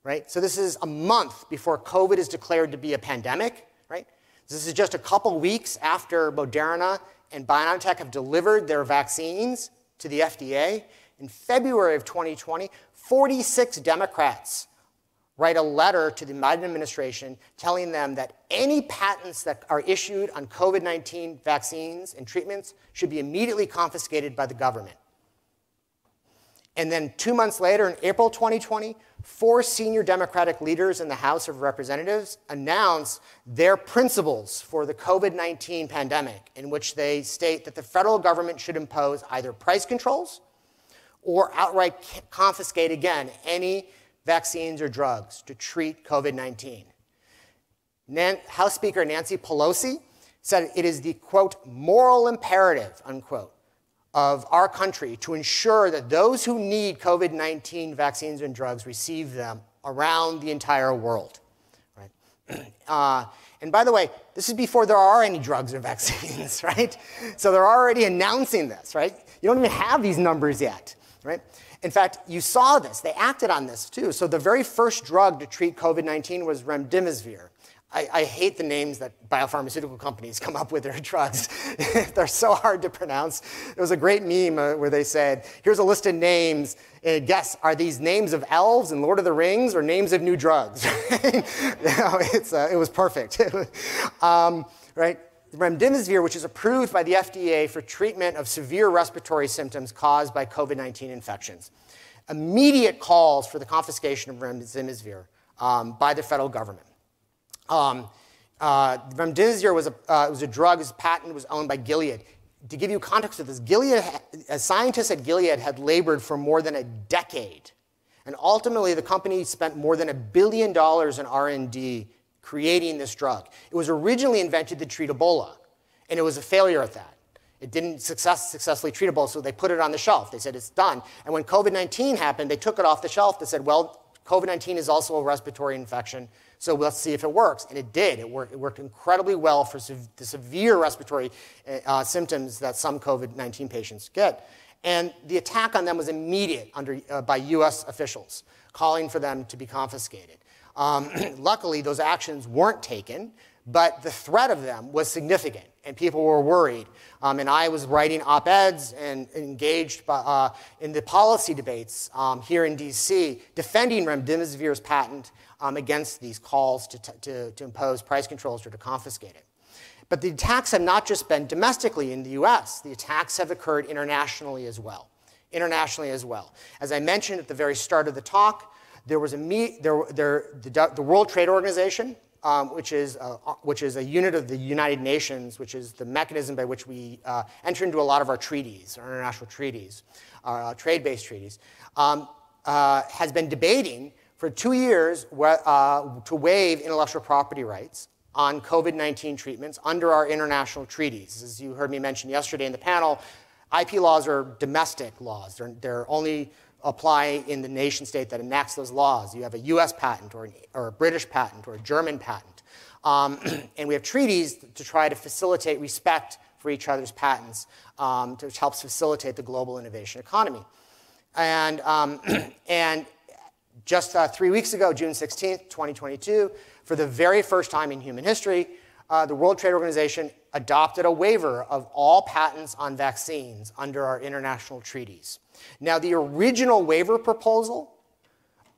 right? So this is a month before COVID is declared to be a pandemic, right? This is just a couple weeks after Moderna and BioNTech have delivered their vaccines to the FDA. In February of 2020, 46 Democrats write a letter to the Biden administration telling them that any patents that are issued on COVID 19 vaccines and treatments should be immediately confiscated by the government. And then two months later, in April 2020, four senior Democratic leaders in the House of Representatives announced their principles for the COVID 19 pandemic, in which they state that the federal government should impose either price controls or outright confiscate again any vaccines or drugs to treat COVID 19. House Speaker Nancy Pelosi said it is the quote, moral imperative, unquote, of our country to ensure that those who need COVID 19 vaccines and drugs receive them around the entire world. Right? Uh, and by the way, this is before there are any drugs or vaccines, right? So they're already announcing this, right? You don't even have these numbers yet, right? In fact, you saw this. They acted on this too. So the very first drug to treat COVID 19 was remdesivir. I, I, hate the names that biopharmaceutical companies come up with their drugs. They're so hard to pronounce. There was a great meme uh, where they said, here's a list of names. Guess, are these names of elves in Lord of the Rings or names of new drugs? uh, it was perfect. um, right? remdesivir, which is approved by the FDA for treatment of severe respiratory symptoms caused by COVID 19 infections. Immediate calls for the confiscation of remdesivir um, by the federal government. Um, uh, remdesivir was a, uh, was a drug, its patent was owned by Gilead. To give you context of this, Gilead, scientists at Gilead had labored for more than a decade. And ultimately, the company spent more than a billion dollars in R&D creating this drug. It was originally invented to treat Ebola, and it was a failure at that. It didn't success, successfully treat Ebola, so they put it on the shelf. They said it's done. And when COVID 19 happened, they took it off the shelf. They said, well, COVID 19 is also a respiratory infection, so let's see if it works. And it did. It worked, it worked incredibly well for se the severe respiratory uh, symptoms that some COVID 19 patients get. And the attack on them was immediate under, uh, by US officials, calling for them to be confiscated. Um, luckily, those actions weren't taken, but the threat of them was significant, and people were worried. Um, and I was writing op eds and engaged by, uh, in the policy debates um, here in DC, defending remdesivir's patent um, against these calls to, to, to impose price controls or to confiscate it. But the attacks have not just been domestically in the US, the attacks have occurred internationally as well. Internationally as well. As I mentioned at the very start of the talk, there was a me, there, there, the, the World Trade Organization, um, which, is, uh, which is a unit of the United Nations, which is the mechanism by which we uh, enter into a lot of our treaties, our international treaties, our uh, trade-based treaties, um, uh, has been debating for two years uh, to waive intellectual property rights on COVID-19 treatments under our international treaties. As you heard me mention yesterday in the panel, IP laws are domestic laws. They're, they're only apply in the nation state that enacts those laws. You have a US patent or, an, or a British patent or a German patent. Um, and we have treaties to try to facilitate respect for each other's patents, um, which helps facilitate the global innovation economy. And, um, and just uh, three weeks ago, June 16th, 2022, for the very first time in human history, uh, the World Trade Organization adopted a waiver of all patents on vaccines under our international treaties. Now, the original waiver proposal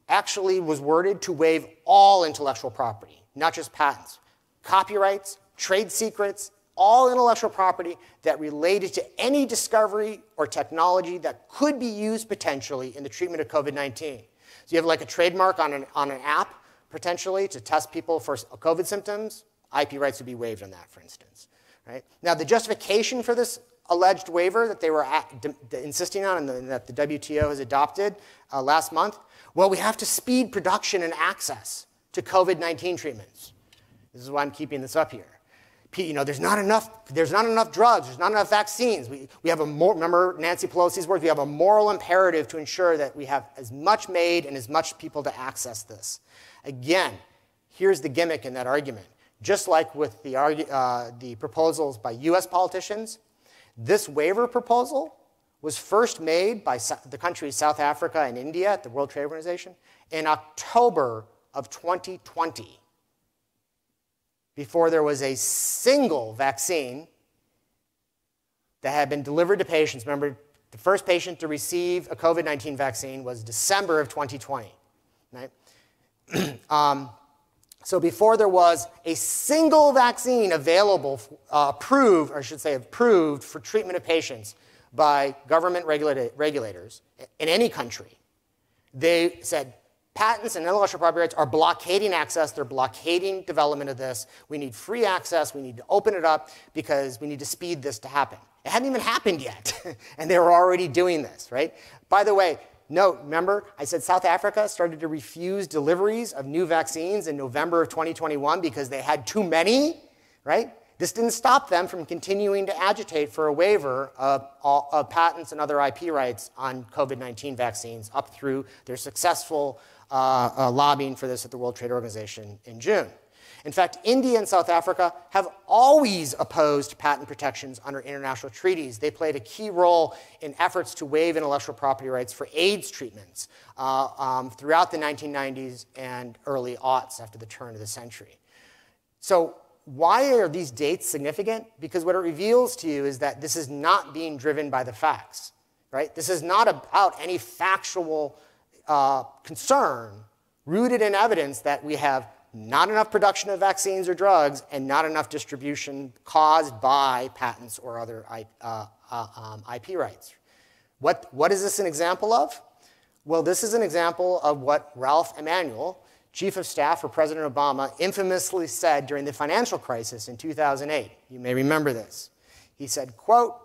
actually was worded to waive all intellectual property, not just patents, copyrights, trade secrets, all intellectual property that related to any discovery or technology that could be used potentially in the treatment of COVID 19. So you have like a trademark on an, on an app potentially to test people for COVID symptoms, IP rights would be waived on that, for instance. Right? Now, the justification for this alleged waiver that they were at, insisting on and, the, that the WTO has adopted uh, last month? Well, we have to speed production and access to COVID 19 treatments. This is why I'm keeping this up here. You know, there's not enough, there's not enough drugs, there's not enough vaccines. We, we have a more, remember Nancy Pelosi's words, we have a moral imperative to ensure that we have as much made and as much people to access this. Again, here's the gimmick in that argument. Just like with the, uh, the proposals by US politicians, this waiver proposal was first made by the countries South Africa and India at the World Trade Organization in October of 2020, before there was a single vaccine that had been delivered to patients. Remember, the first patient to receive a COVID 19 vaccine was December of 2020. Right? um, so before there was a single vaccine available, uh, approved, or I should say approved for treatment of patients by government regulators in any country, they said patents and intellectual property rights are blockading access. They're blockading development of this. We need free access. We need to open it up because we need to speed this to happen. It hadn't even happened yet, and they were already doing this, right? By the way, note, remember, I said South Africa started to refuse deliveries of new vaccines in November of 2021 because they had too many, right? This didn't stop them from continuing to agitate for a waiver of, of patents and other IP rights on COVID 19 vaccines up through their successful uh, uh, lobbying for this at the World Trade Organization in June. In fact, India and South Africa have always opposed patent protections under international treaties. They played a key role in efforts to waive intellectual property rights for AIDS treatments uh, um, throughout the 1990s and early aughts after the turn of the century. So, why are these dates significant? Because what it reveals to you is that this is not being driven by the facts, right? This is not about any factual uh, concern rooted in evidence that we have not enough production of vaccines or drugs and not enough distribution caused by patents or other IP, uh, uh, um, IP rights. What, what is this an example of? Well, this is an example of what Rahm Emanuel, chief of staff for President Obama, infamously said during the financial crisis in 2008. You may remember this. He said, quote,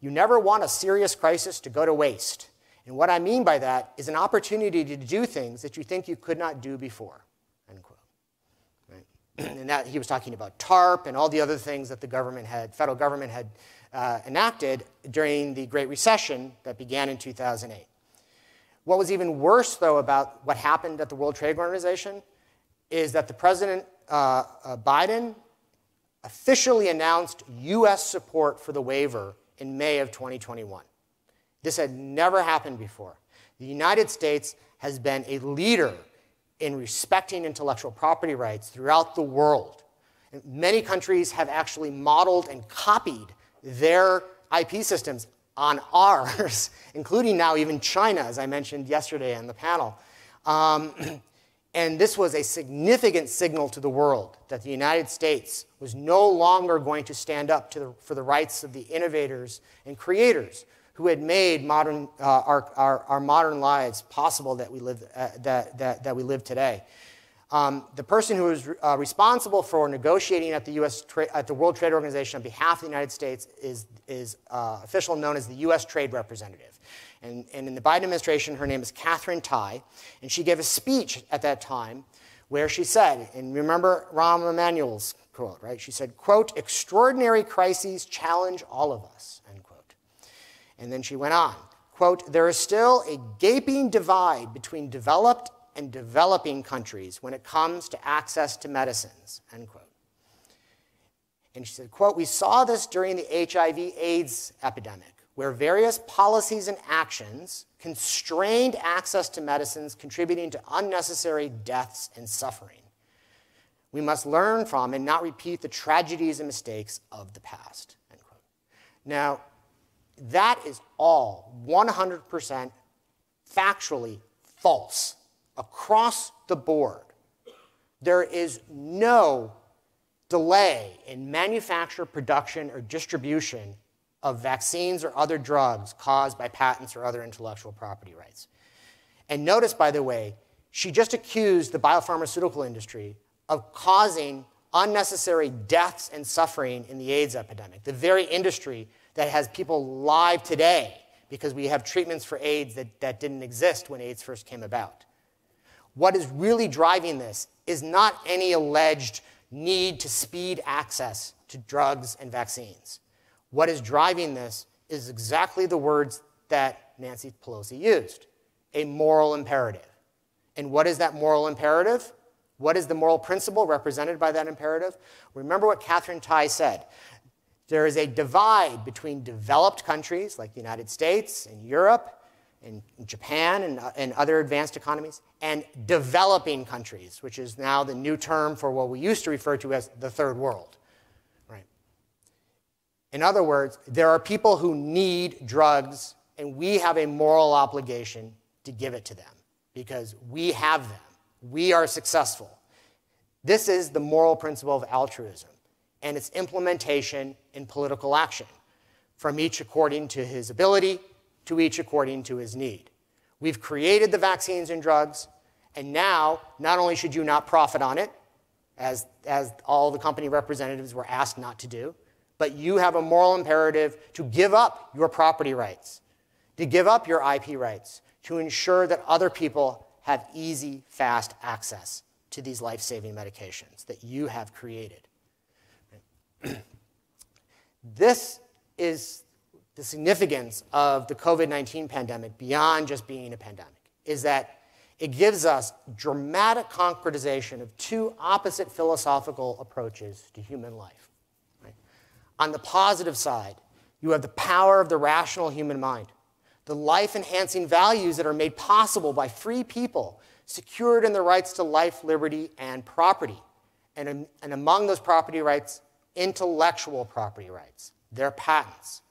you never want a serious crisis to go to waste. And what I mean by that is an opportunity to do things that you think you could not do before. End quote. Right? and that he was talking about TARP and all the other things that the government had, federal government had uh, enacted during the Great Recession that began in 2008. What was even worse, though, about what happened at the World Trade Organization is that the President uh, uh, Biden officially announced U.S. support for the waiver in May of 2021. This had never happened before. The United States has been a leader in respecting intellectual property rights throughout the world. Many countries have actually modeled and copied their IP systems on ours, including now even China, as I mentioned yesterday on the panel. Um, and this was a significant signal to the world that the United States was no longer going to stand up the, for the rights of the innovators and creators who had made modern, uh, our, our, our, modern lives possible that we live, uh, that, that, that we live today. Um, the person who was uh, responsible for negotiating at the, US tra- at the World Trade Organization on behalf of the United States is, is uh, official known as the U.S. Trade Representative. And, and in the Biden administration, her name is Katherine Tai, and she gave a speech at that time where she said, and remember Rahm Emanuel's quote, right? She said, quote, extraordinary crises challenge all of us. And then she went on, quote, there is still a gaping divide between developed and developing countries when it comes to access to medicines, end quote. And she said, quote, we saw this during the HIV AIDS epidemic, where various policies and actions constrained access to medicines, contributing to unnecessary deaths and suffering. We must learn from and not repeat the tragedies and mistakes of the past. End quote. Now, that is all 100% factually false across the board. There is no delay in manufacture, production, or distribution of vaccines or other drugs caused by patents or other intellectual property rights. And notice, by the way, she just accused the biopharmaceutical industry of causing unnecessary deaths and suffering in the AIDS epidemic, the very industry that has people live today because we have treatments for AIDS that, that didn't exist when AIDS first came about. What is really driving this is not any alleged need to speed access to drugs and vaccines. What is driving this is exactly the words that Nancy Pelosi used a moral imperative. And what is that moral imperative? What is the moral principle represented by that imperative? Remember what Katherine Tai said There is a divide between developed countries like the United States and Europe and Japan and, uh, and other advanced economies, and developing countries, which is now the new term for what we used to refer to as the third world. Right? In other words, there are people who need drugs, and we have a moral obligation to give it to them because we have them. We are successful. This is the moral principle of altruism and its implementation in political action, from each according to his ability to each according to his need. We've created the vaccines and drugs, and now not only should you not profit on it, as, as all the company representatives were asked not to do, but you have a moral imperative to give up your property rights, to give up your IP rights, to ensure that other people have easy, fast access to these life saving medications that you have created. this is the significance of the COVID 19 pandemic beyond just being a pandemic is that it gives us dramatic concretization of two opposite philosophical approaches to human life. Right? On the positive side, you have the power of the rational human mind, the life enhancing values that are made possible by free people secured in the rights to life, liberty, and property. And, and among those property rights, intellectual property rights, their patents.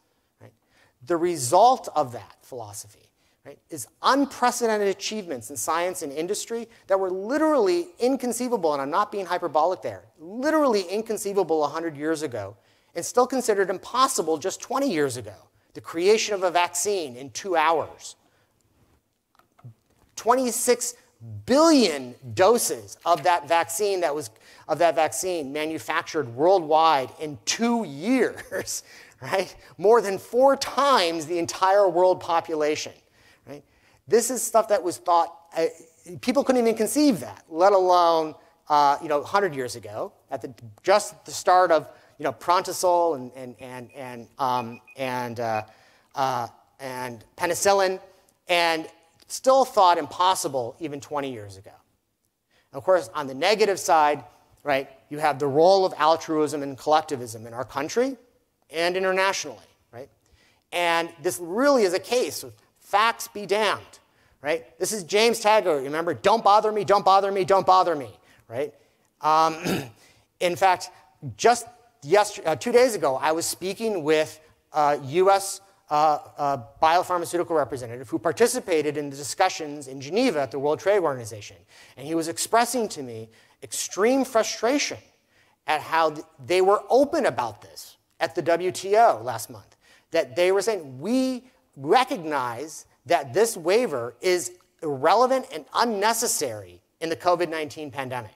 The result of that philosophy right, is unprecedented achievements in science and industry that were literally inconceivable, and I'm not being hyperbolic there, literally inconceivable 100 years ago, and still considered impossible just 20 years ago. The creation of a vaccine in two hours. 26 billion doses of that vaccine that was of that vaccine manufactured worldwide in two years right? More than four times the entire world population, right? This is stuff that was thought, uh, people couldn't even conceive that, let alone, uh, you know, 100 years ago, at the, just the start of, you know, Prontosil and, and, and, and, um, and, uh, uh and penicillin, and still thought impossible even 20 years ago. Of course, on the negative side, right, you have the role of altruism and collectivism in our country, and internationally, right? And this really is a case of facts be damned, right? This is James Taggart, remember? Don't bother me, don't bother me, don't bother me, right? Um, in fact, just yesterday, uh, two days ago, I was speaking with a U.S. Uh, uh, biopharmaceutical representative who participated in the discussions in Geneva at the World Trade Organization. And he was expressing to me extreme frustration at how they were open about this at the WTO last month that they were saying we recognize that this waiver is irrelevant and unnecessary in the COVID 19 pandemic.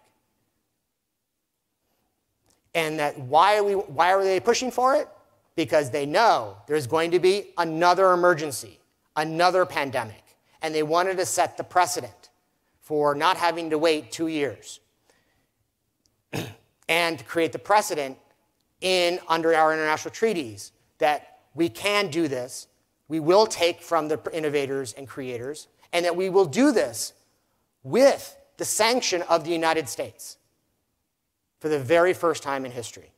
And that why are, we, why are they pushing for it? Because they know there's going to be another emergency, another pandemic. And they wanted to set the precedent for not having to wait two years and to create the precedent in under our international treaties that we can do this, we will take from the innovators and creators, and that we will do this with the sanction of the United States for the very first time in history.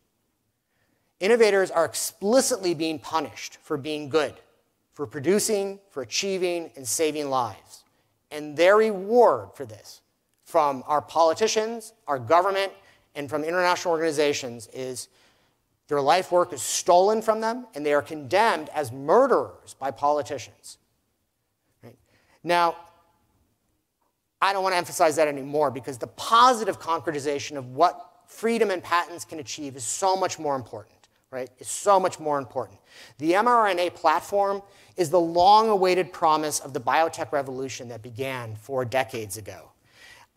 Innovators are explicitly being punished for being good, for producing, for achieving, and saving lives. And their reward for this from our politicians, our government, and from international organizations is their life work is stolen from them, and they are condemned as murderers by politicians. Right? Now, I don't want to emphasize that anymore because the positive concretization of what freedom and patents can achieve is so much more important, right? It's so much more important. The mRNA platform is the long awaited promise of the biotech revolution that began four decades ago.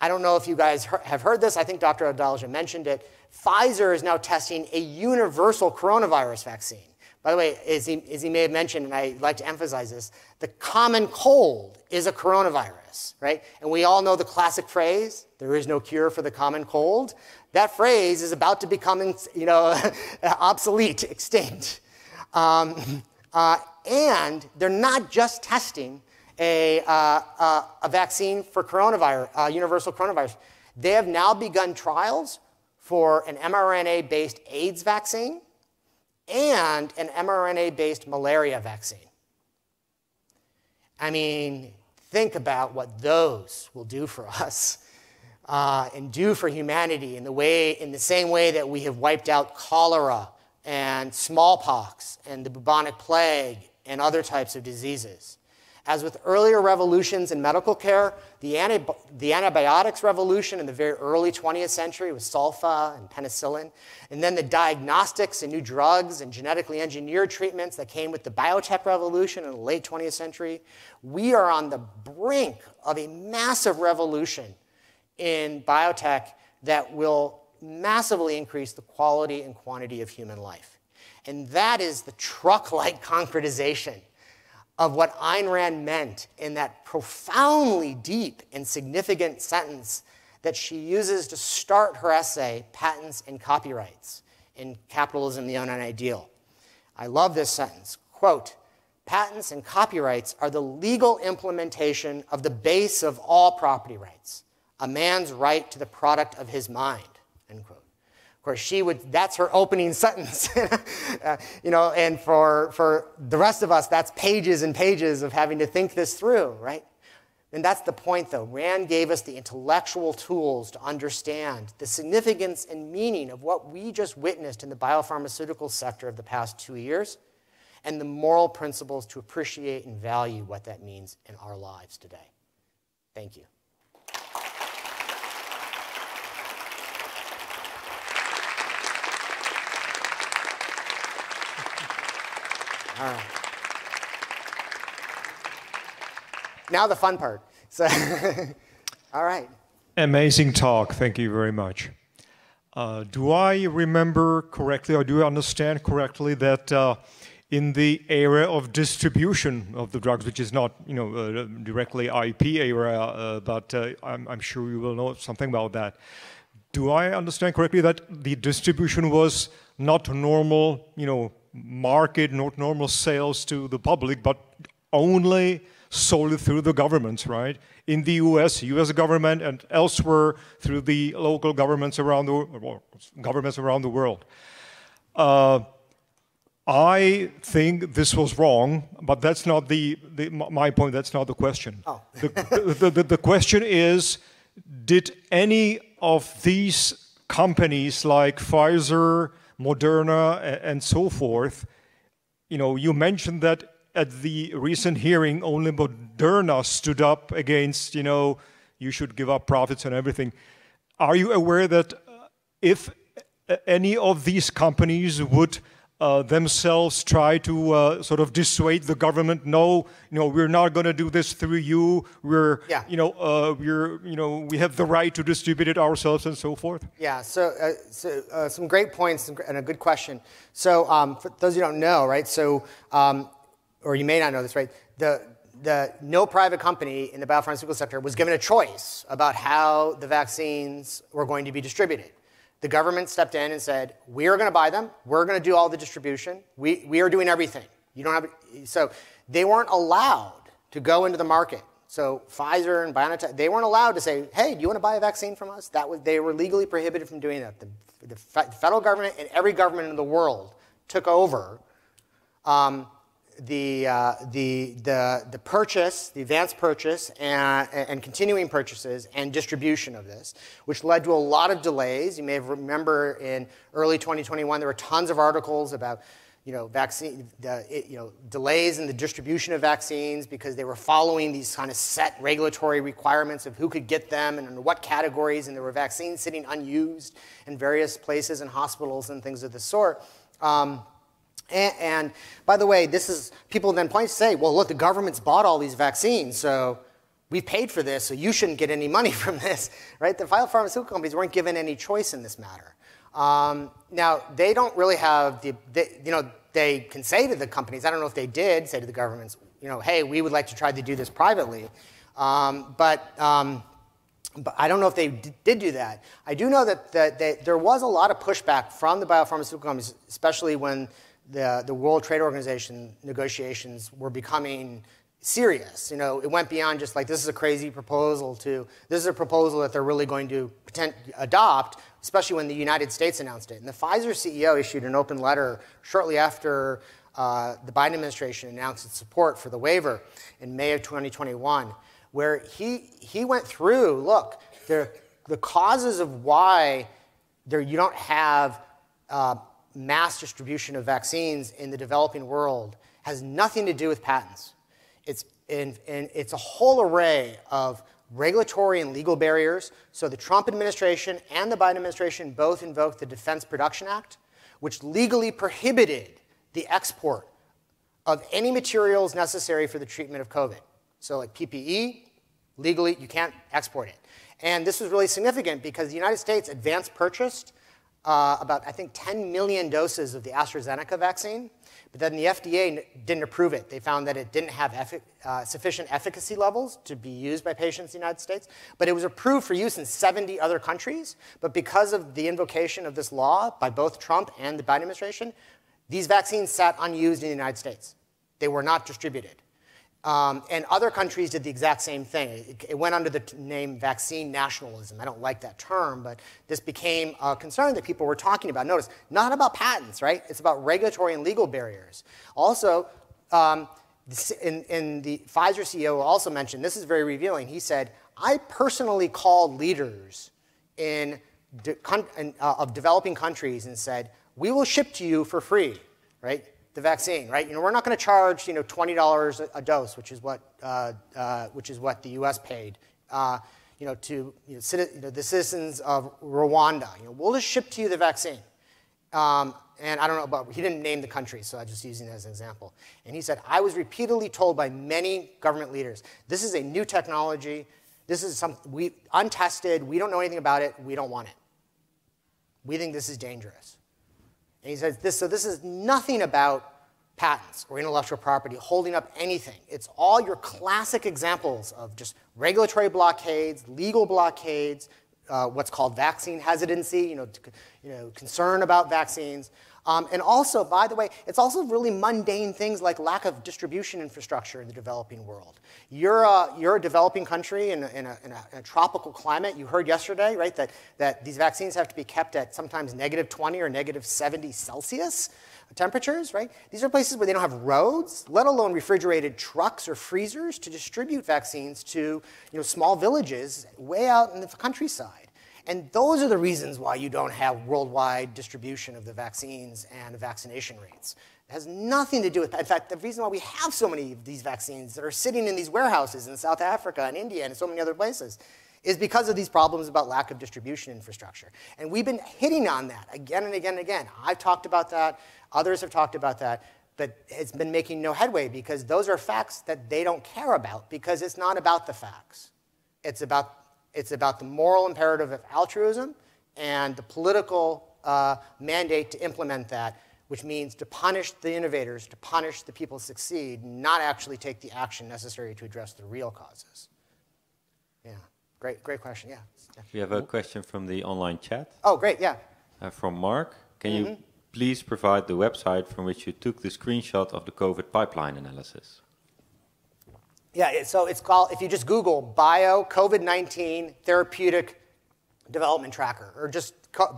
I don't know if you guys have heard this. I think Dr. Adalja mentioned it. Pfizer is now testing a universal coronavirus vaccine. By the way, as he, as he may have mentioned, and I like to emphasize this, the common cold is a coronavirus, right? And we all know the classic phrase, there is no cure for the common cold. That phrase is about to become, you know, obsolete, extinct. Um, uh, and they're not just testing a, uh, uh, a vaccine for coronavirus, uh, universal coronavirus. They have now begun trials for an mRNA based AIDS vaccine and an mRNA based malaria vaccine. I mean, think about what those will do for us uh, and do for humanity in the, way, in the same way that we have wiped out cholera and smallpox and the bubonic plague and other types of diseases. As with earlier revolutions in medical care, the, anti- the, antibiotics revolution in the very early 20th century with sulfa and penicillin, and then the diagnostics and new drugs and genetically engineered treatments that came with the biotech revolution in the late 20th century, we are on the brink of a massive revolution in biotech that will massively increase the quality and quantity of human life. And that is the truck like concretization of what Ayn Rand meant in that profoundly deep and significant sentence that she uses to start her essay, Patents and Copyrights in Capitalism, the Unknown Ideal. I love this sentence. Quote, patents and copyrights are the legal implementation of the base of all property rights, a man's right to the product of his mind, course, she would, that's her opening sentence. uh, you know, and for, for the rest of us, that's pages and pages of having to think this through, right? And that's the point, though. Rand gave us the intellectual tools to understand the significance and meaning of what we just witnessed in the biopharmaceutical sector of the past two years, and the moral principles to appreciate and value what that means in our lives today. Thank you. Now the fun part. So, all right. Amazing talk. Thank you very much. Uh, do I remember correctly, or do I understand correctly that uh, in the area of distribution of the drugs, which is not, you know, uh, directly IP area, uh, but uh, I'm, I'm sure you will know something about that. Do I understand correctly that the distribution was not normal, you know, market, not normal sales to the public, but only solely through the governments, right? In the US, US government, and elsewhere through the local governments around the, governments around the world. Uh, I think this was wrong, but that's not the, the my point. That's not the question. Oh. the, the, the, the question is, did any of these companies like Pfizer, Moderna, and so forth. You know, you mentioned that at the recent hearing, only Moderna stood up against, you know, you should give up profits and everything. Are you aware that uh, if any of these companies would uh, themselves try to uh, sort of dissuade the government. No, you know, we're not going to do this through you. We're, yeah. you know, uh, we're, you know, we have the right to distribute it ourselves and so forth. Yeah. So, uh, so uh, some great points and a good question. So, um, for those who don't know, right? So, um, or you may not know this, right? The the no private company in the biopharmaceutical sector was given a choice about how the vaccines were going to be distributed the government stepped in and said, we are going to buy them. We're going to do all the distribution. We, we are doing everything. You don't have, so they weren't allowed to go into the market. So Pfizer and BioNTech, they weren't allowed to say, hey, do you want to buy a vaccine from us? That was, they were legally prohibited from doing that. The, the federal government and every government in the world took over um, the, uh, the, the, the purchase, the advanced purchase, and, and continuing purchases and distribution of this, which led to a lot of delays. You may remember in early 2021, there were tons of articles about you know, vaccine, you know, delays in the distribution of vaccines because they were following these kind of set regulatory requirements of who could get them and in what categories, and there were vaccines sitting unused in various places and hospitals and things of the sort. Um, and, and, by the way, this is people then point to say, well, look, the government's bought all these vaccines, so we paid for this, so you shouldn't get any money from this, right? The biopharmaceutical companies weren't given any choice in this matter. Um, now, they don't really have the, they, you know, they can say to the companies, I don't know if they did say to the governments, you know, hey, we would like to try to do this privately. Um, but, um, but I don't know if they did do that. I do know that, that they, there was a lot of pushback from the biopharmaceutical companies, especially when the, the World Trade Organization negotiations were becoming serious. You know, it went beyond just like this is a crazy proposal to this is a proposal that they're really going to pretend, adopt, especially when the United States announced it. And the Pfizer CEO issued an open letter shortly after uh, the Biden administration announced its support for the waiver in May of 2021, where he, he went through look, the, the causes of why there, you don't have uh, mass distribution of vaccines in the developing world has nothing to do with patents. It's, it's a whole array of regulatory and legal barriers. So the Trump administration and the Biden administration both invoked the Defense Production Act, which legally prohibited the export of any materials necessary for the treatment of COVID. So, like PPE, legally, you can't export it. And this was really significant because the United States advanced purchased uh, about, I think, 10 million doses of the AstraZeneca vaccine, but then the FDA didn't approve it. They found that it didn't have effic uh, sufficient efficacy levels to be used by patients in the United States, but it was approved for use in 70 other countries. But because of the invocation of this law by both Trump and the Biden administration, these vaccines sat unused in the United States. They were not distributed. Um, and other countries did the exact same thing. It, it went under the name vaccine nationalism. I don't like that term, but this became a concern that people were talking about. Notice, not about patents, right? It's about regulatory and legal barriers. Also, um, in, in the Pfizer CEO also mentioned, this is very revealing. He said, I personally called leaders in, de, in uh, of developing countries and said, we will ship to you for free, right? The vaccine, right? You know, we're not going to charge, you know, twenty dollars a dose, which is what, uh, uh, which is what the U.S. paid, uh, you know, to you know, you know, the citizens of Rwanda. You know, we'll just ship to you the vaccine. Um, and I don't know about, he didn't name the country, so I'm just using it as an example. And he said, I was repeatedly told by many government leaders, this is a new technology, this is something we untested, we don't know anything about it, we don't want it. We think this is dangerous. And he says this, so this is nothing about patents or intellectual property holding up anything. It's all your classic examples of just regulatory blockades, legal blockades, uh, what's called vaccine hesitancy, you know, you know, concern about vaccines. Um, and also, by the way, it's also really mundane things like lack of distribution infrastructure in the developing world. You're a, you're a developing country in a, in, a, in, in a, tropical climate. You heard yesterday, right, that, that these vaccines have to be kept at sometimes negative 20 or negative 70 Celsius temperatures, right? These are places where they don't have roads, let alone refrigerated trucks or freezers to distribute vaccines to you know, small villages way out in the countryside. And those are the reasons why you don't have worldwide distribution of the vaccines and vaccination rates. It has nothing to do with, in fact, the reason why we have so many of these vaccines that are sitting in these warehouses in South Africa and India and so many other places is because of these problems about lack of distribution infrastructure. And we've been hitting on that again and again and again. I've talked about that, others have talked about that, but it's been making no headway because those are facts that they don't care about because it's not about the facts. It's about it's about the moral imperative of altruism and the political uh, mandate to implement that, which means to punish the innovators, to punish the people who succeed, not actually take the action necessary to address the real causes. Yeah, great, great question. Yeah. We have a question from the online chat. Oh, great. Yeah. Uh, from Mark. Can mm -hmm. you mm-hmm. please provide the website from which you took the screenshot of the COVID pipeline analysis? Yeah, so it's called, if you just Google bio COVID 19 therapeutic development tracker, or just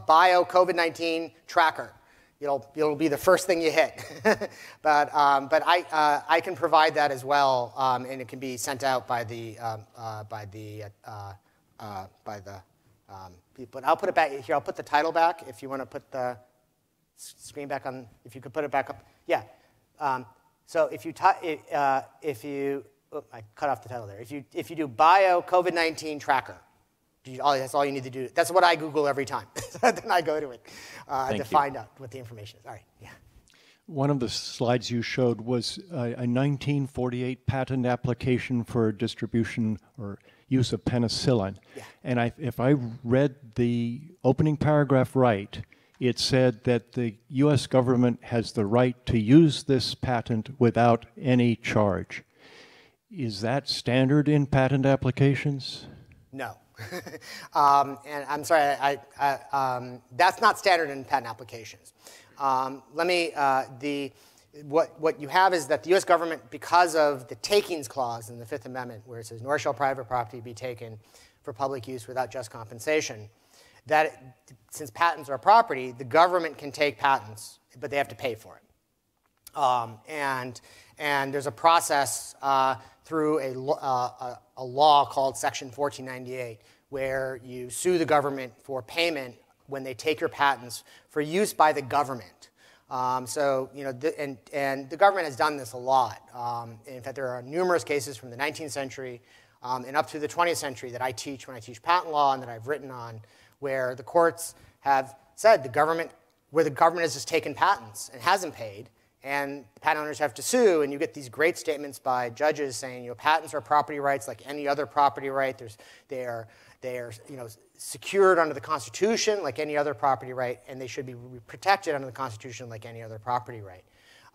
bio COVID 19 tracker, it'll, it'll be the first thing you hit. but um, but I, uh, I can provide that as well, um, and it can be sent out by the, um, uh, by the, uh, uh by the um, people. I'll put it back here, I'll put the title back if you want to put the screen back on, if you could put it back up. Yeah. Um, so if you, uh, if you oh, I cut off the title there. If you, if you do bio COVID 19 tracker, you, all, that's all you need to do. That's what I Google every time. then I go to it uh, to you. find out what the information is. All right, yeah. One of the slides you showed was a, a 1948 patent application for distribution or use of penicillin. Yeah. And I, if I read the opening paragraph right, it said that the US government has the right to use this patent without any charge. Is that standard in patent applications? No. um, and I'm sorry, I, I, um, that's not standard in patent applications. Um, let me, uh, the, what, what you have is that the US government, because of the takings clause in the Fifth Amendment, where it says, nor shall private property be taken for public use without just compensation, that it, since patents are property, the government can take patents, but they have to pay for it. Um, and, and there's a process uh, through a, uh, a, law called Section 1498 where you sue the government for payment when they take your patents for use by the government. Um, so, you know, the, and, and the government has done this a lot. Um, in fact, there are numerous cases from the 19th century um, and up through the 20th century that I teach when I teach patent law and that I've written on, where the courts have said the government, where the government has just taken patents and hasn't paid, and patent owners have to sue, and you get these great statements by judges saying, you know, patents are property rights like any other property right. There's, they are they are you know, secured under the Constitution like any other property right, and they should be protected under the Constitution like any other property right.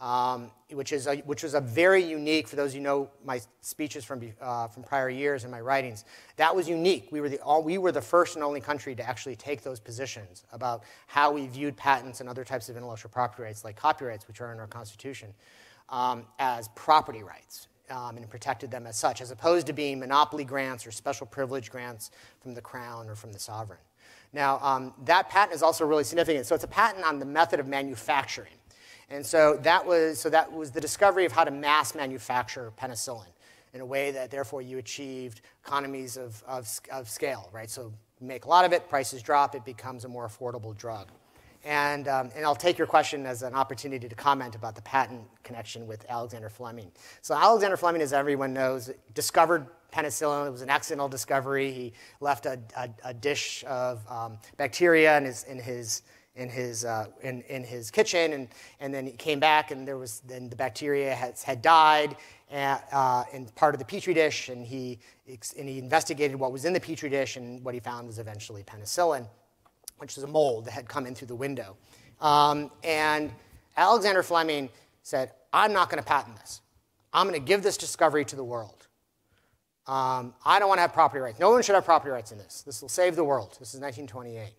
Um, which, is a, which was a very unique, for those of you know my speeches from, uh, from prior years and my writings, that was unique. We were, the, all, we were the first and only country to actually take those positions about how we viewed patents and other types of intellectual property rights, like copyrights, which are in our Constitution, um, as property rights um, and protected them as such, as opposed to being monopoly grants or special privilege grants from the crown or from the sovereign. Now, um, that patent is also really significant. So it's a patent on the method of manufacturing. And so that was, so that was the discovery of how to mass manufacture penicillin in a way that therefore you achieved economies of, of, of scale, right? So make a lot of it, prices drop, it becomes a more affordable drug. And, um, and I'll take your question as an opportunity to comment about the patent connection with Alexander Fleming. So Alexander Fleming, as everyone knows, discovered penicillin. It was an accidental discovery. He left a, a, a dish of um, bacteria in his, in his, in his, uh, in, in his kitchen, and, and then he came back, and there was then the bacteria has, had died at, uh, in part of the petri dish, and he, and he investigated what was in the petri dish, and what he found was eventually penicillin which is a mold that had come in through the window. Um, and Alexander Fleming said, I'm not going to patent this. I'm going to give this discovery to the world. Um, I don't want to have property rights. No one should have property rights in this. This will save the world. This is 1928.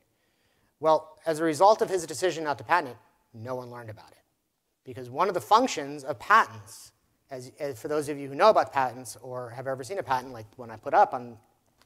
Well, as a result of his decision not to patent it, no one learned about it. Because one of the functions of patents, as, as for those of you who know about patents or have ever seen a patent like the one I put up on,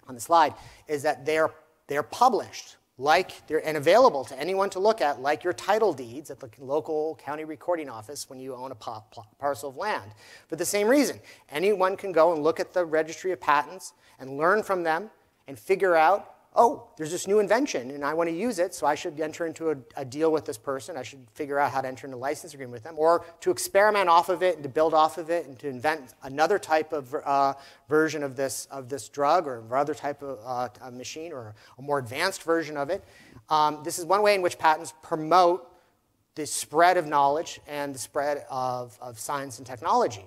on the slide, is that they're, they're published like they're, and available to anyone to look at, like your title deeds at the local county recording office when you own a parcel of land. For the same reason, anyone can go and look at the registry of patents and learn from them and figure out oh, there's this new invention and I want to use it, so I should enter into a, a, deal with this person. I should figure out how to enter into a license agreement with them, or to experiment off of it and to build off of it and to invent another type of uh, version of this, of this drug or other type of uh, machine or a more advanced version of it. Um, this is one way in which patents promote the spread of knowledge and the spread of, of science and technology.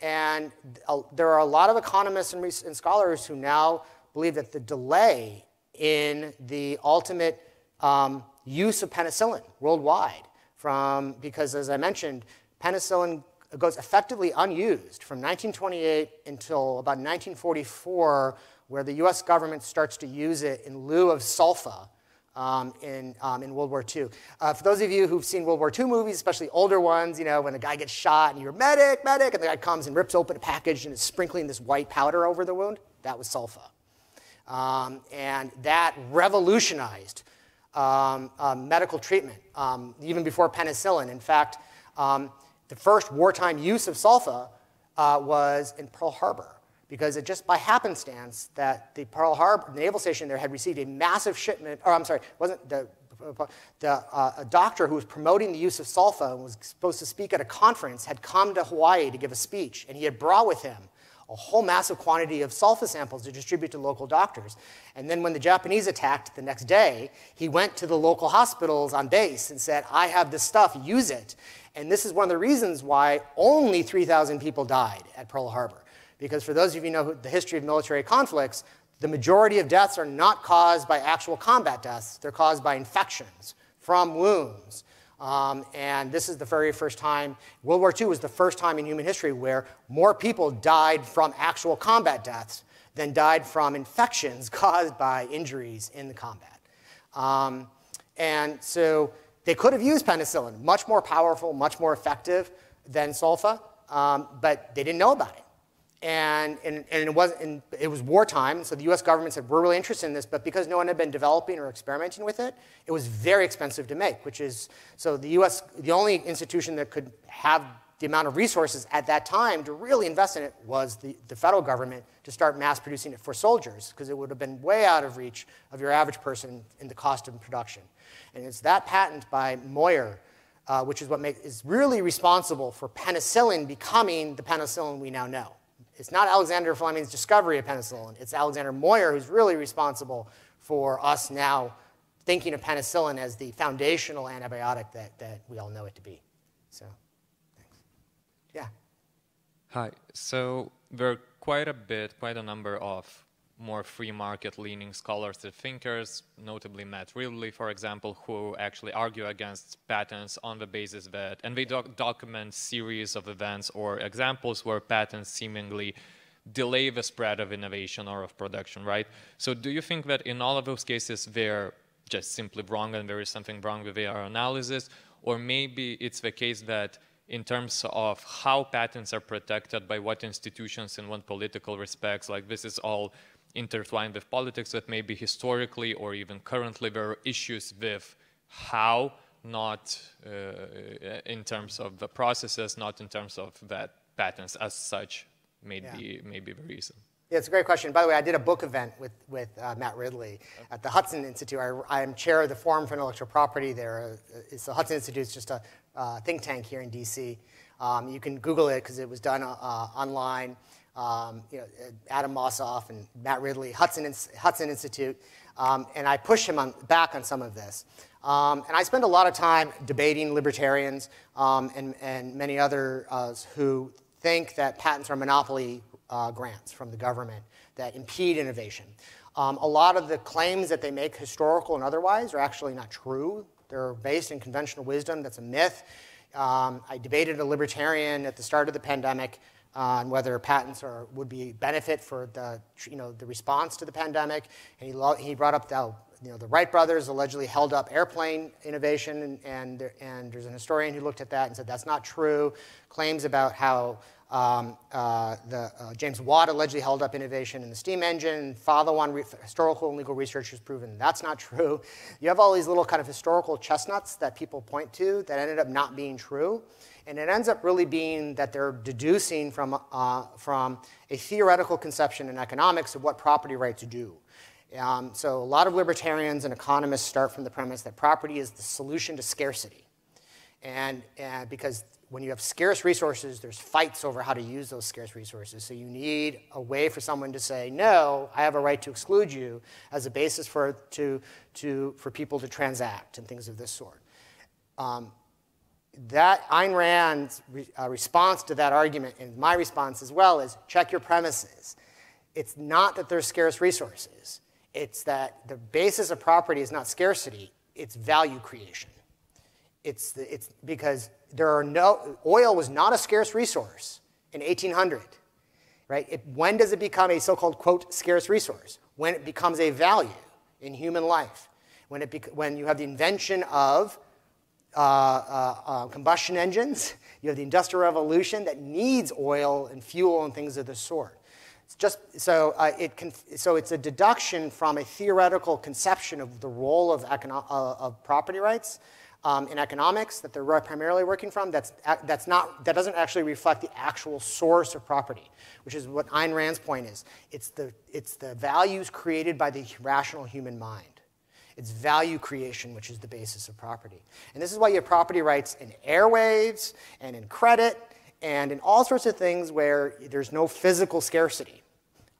And uh, there are a lot of economists and, and scholars who now believe that the delay in the ultimate um, use of penicillin worldwide. From, because as I mentioned, penicillin goes effectively unused from 1928 until about 1944, where the US government starts to use it in lieu of sulfa um, in, um, in World War II. Uh, for those of you who've seen World War II movies, especially older ones, you know, when a guy gets shot and you're medic, medic, and the guy comes and rips open a package and is sprinkling this white powder over the wound, that was sulfa. Um, and that revolutionized um, uh, medical treatment, um, even before penicillin. In fact, um, the first wartime use of sulfa uh, was in Pearl Harbor because it just by happenstance that the Pearl Harbor naval station there had received a massive shipment, or I'm sorry, wasn't the, the uh, a doctor who was promoting the use of sulfa and was supposed to speak at a conference had come to Hawaii to give a speech, and he had brought with him a whole massive quantity of sulfa samples to distribute to local doctors. And then when the Japanese attacked the next day, he went to the local hospitals on base and said, I have this stuff, use it. And this is one of the reasons why only 3,000 people died at Pearl Harbor. Because for those of you who know the history of military conflicts, the majority of deaths are not caused by actual combat deaths, they're caused by infections from wounds. Um, and this is the very first time, World War II was the first time in human history where more people died from actual combat deaths than died from infections caused by injuries in the combat. Um, and so they could have used penicillin, much more powerful, much more effective, than sulfa, um, but they didn't know about it. And, and, and, it, was, and it was wartime, so the US government said, we're really interested in this, but because no one had been developing or experimenting with it, it was very expensive to make, which is, so the US, the only institution that could have the amount of resources at that time to really invest in it was the, the federal government to start mass producing it for soldiers, because it would have been way out of reach of your average person in the cost of production. And it's that patent by Moyer, uh, which is what make, is really responsible for penicillin becoming the penicillin we now know. It's not Alexander Fleming's discovery of penicillin. It's Alexander Moyer who's really responsible for us now thinking of penicillin as the foundational antibiotic that, that we all know it to be. So, thanks. Yeah. Hi. So there are quite a bit, quite a number of more free market leaning scholars and thinkers, notably Matt Ridley, for example, who actually argue against patents on the basis that, and they doc document series of events or examples where patents seemingly delay the spread of innovation or of production, right? So do you think that in all of those cases they're just simply wrong and there is something wrong with their analysis? Or maybe it's the case that in terms of how patents are protected by what institutions in what political respects, like this is all intertwined with politics that maybe historically or even currently there are issues with how, not uh, in terms of the processes, not in terms of that patents as such may, yeah. be, may be the reason. Yeah, it's a great question. By the way, I did a book event with, with uh, Matt Ridley at the Hudson Institute. I, I, am chair of the Forum for Intellectual Property there. Uh, it's the Hudson Institute is just a uh, think tank here in DC. Um, you can Google it because it was done uh, online um, you know, Adam Mossoff and Matt Ridley, Hudson, Hudson Institute, um, and I push him on, back on some of this. Um, and I spend a lot of time debating libertarians um, and, and, many others uh, who think that patents are monopoly uh, grants from the government that impede innovation. Um, a lot of the claims that they make, historical and otherwise, are actually not true. They're based in conventional wisdom. That's a myth. Um, I debated a libertarian at the start of the pandemic on whether patents are, would be benefit for the, you know, the response to the pandemic. And he, he brought up the, you know, the Wright brothers allegedly held up airplane innovation, and, and, and there's an historian who looked at that and said that's not true. Claims about how um, uh, the, uh, James Watt allegedly held up innovation in the steam engine. Follow-on historical and legal research has proven that's not true. You have all these little kind of historical chestnuts that people point to that ended up not being true. And it ends up really being that they're deducing from, uh, from a theoretical conception in economics of what property rights do. Um, so a lot of libertarians and economists start from the premise that property is the solution to scarcity. And, and because when you have scarce resources, there's fights over how to use those scarce resources. So you need a way for someone to say, no, I have a right to exclude you as a basis for, to, to, for people to transact and things of this sort. Um, that Ayn Rand's re, uh, response to that argument, and my response as well, is check your premises. It's not that there's scarce resources. It's that the basis of property is not scarcity, it's value creation. It's, the, it's because there are no, oil was not a scarce resource in 1800, right? It, when does it become a so-called, quote, scarce resource? When it becomes a value in human life. When, it when you have the invention of uh, uh, uh, combustion engines. You have the Industrial Revolution that needs oil and fuel and things of the sort. It's just so uh, it can, so it's a deduction from a theoretical conception of the role of, uh, of property rights um, in economics that they're primarily working from. That's that's not that doesn't actually reflect the actual source of property, which is what Ayn Rand's point is. It's the it's the values created by the rational human mind. It's value creation, which is the basis of property. And this is why you have property rights in airwaves and in credit and in all sorts of things where there's no physical scarcity.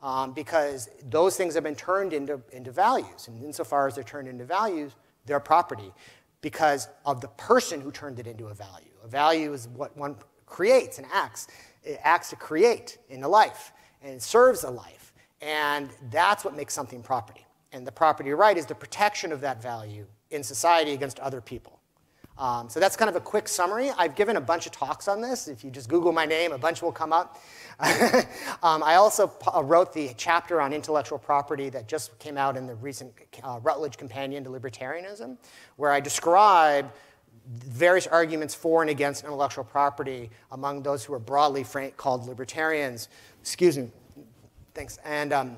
Um, because those things have been turned into, into values. And insofar as they're turned into values, they're property because of the person who turned it into a value. A value is what one creates and acts. It acts to create in a life, and serves a life. And that's what makes something property. And the property right is the protection of that value in society against other people. Um, so that's kind of a quick summary. I've given a bunch of talks on this. If you just Google my name, a bunch will come up. um, I also uh, wrote the chapter on intellectual property that just came out in the recent uh, Routledge Companion to Libertarianism, where I describe various arguments for and against intellectual property among those who are broadly called libertarians. Excuse me. Thanks. And, um,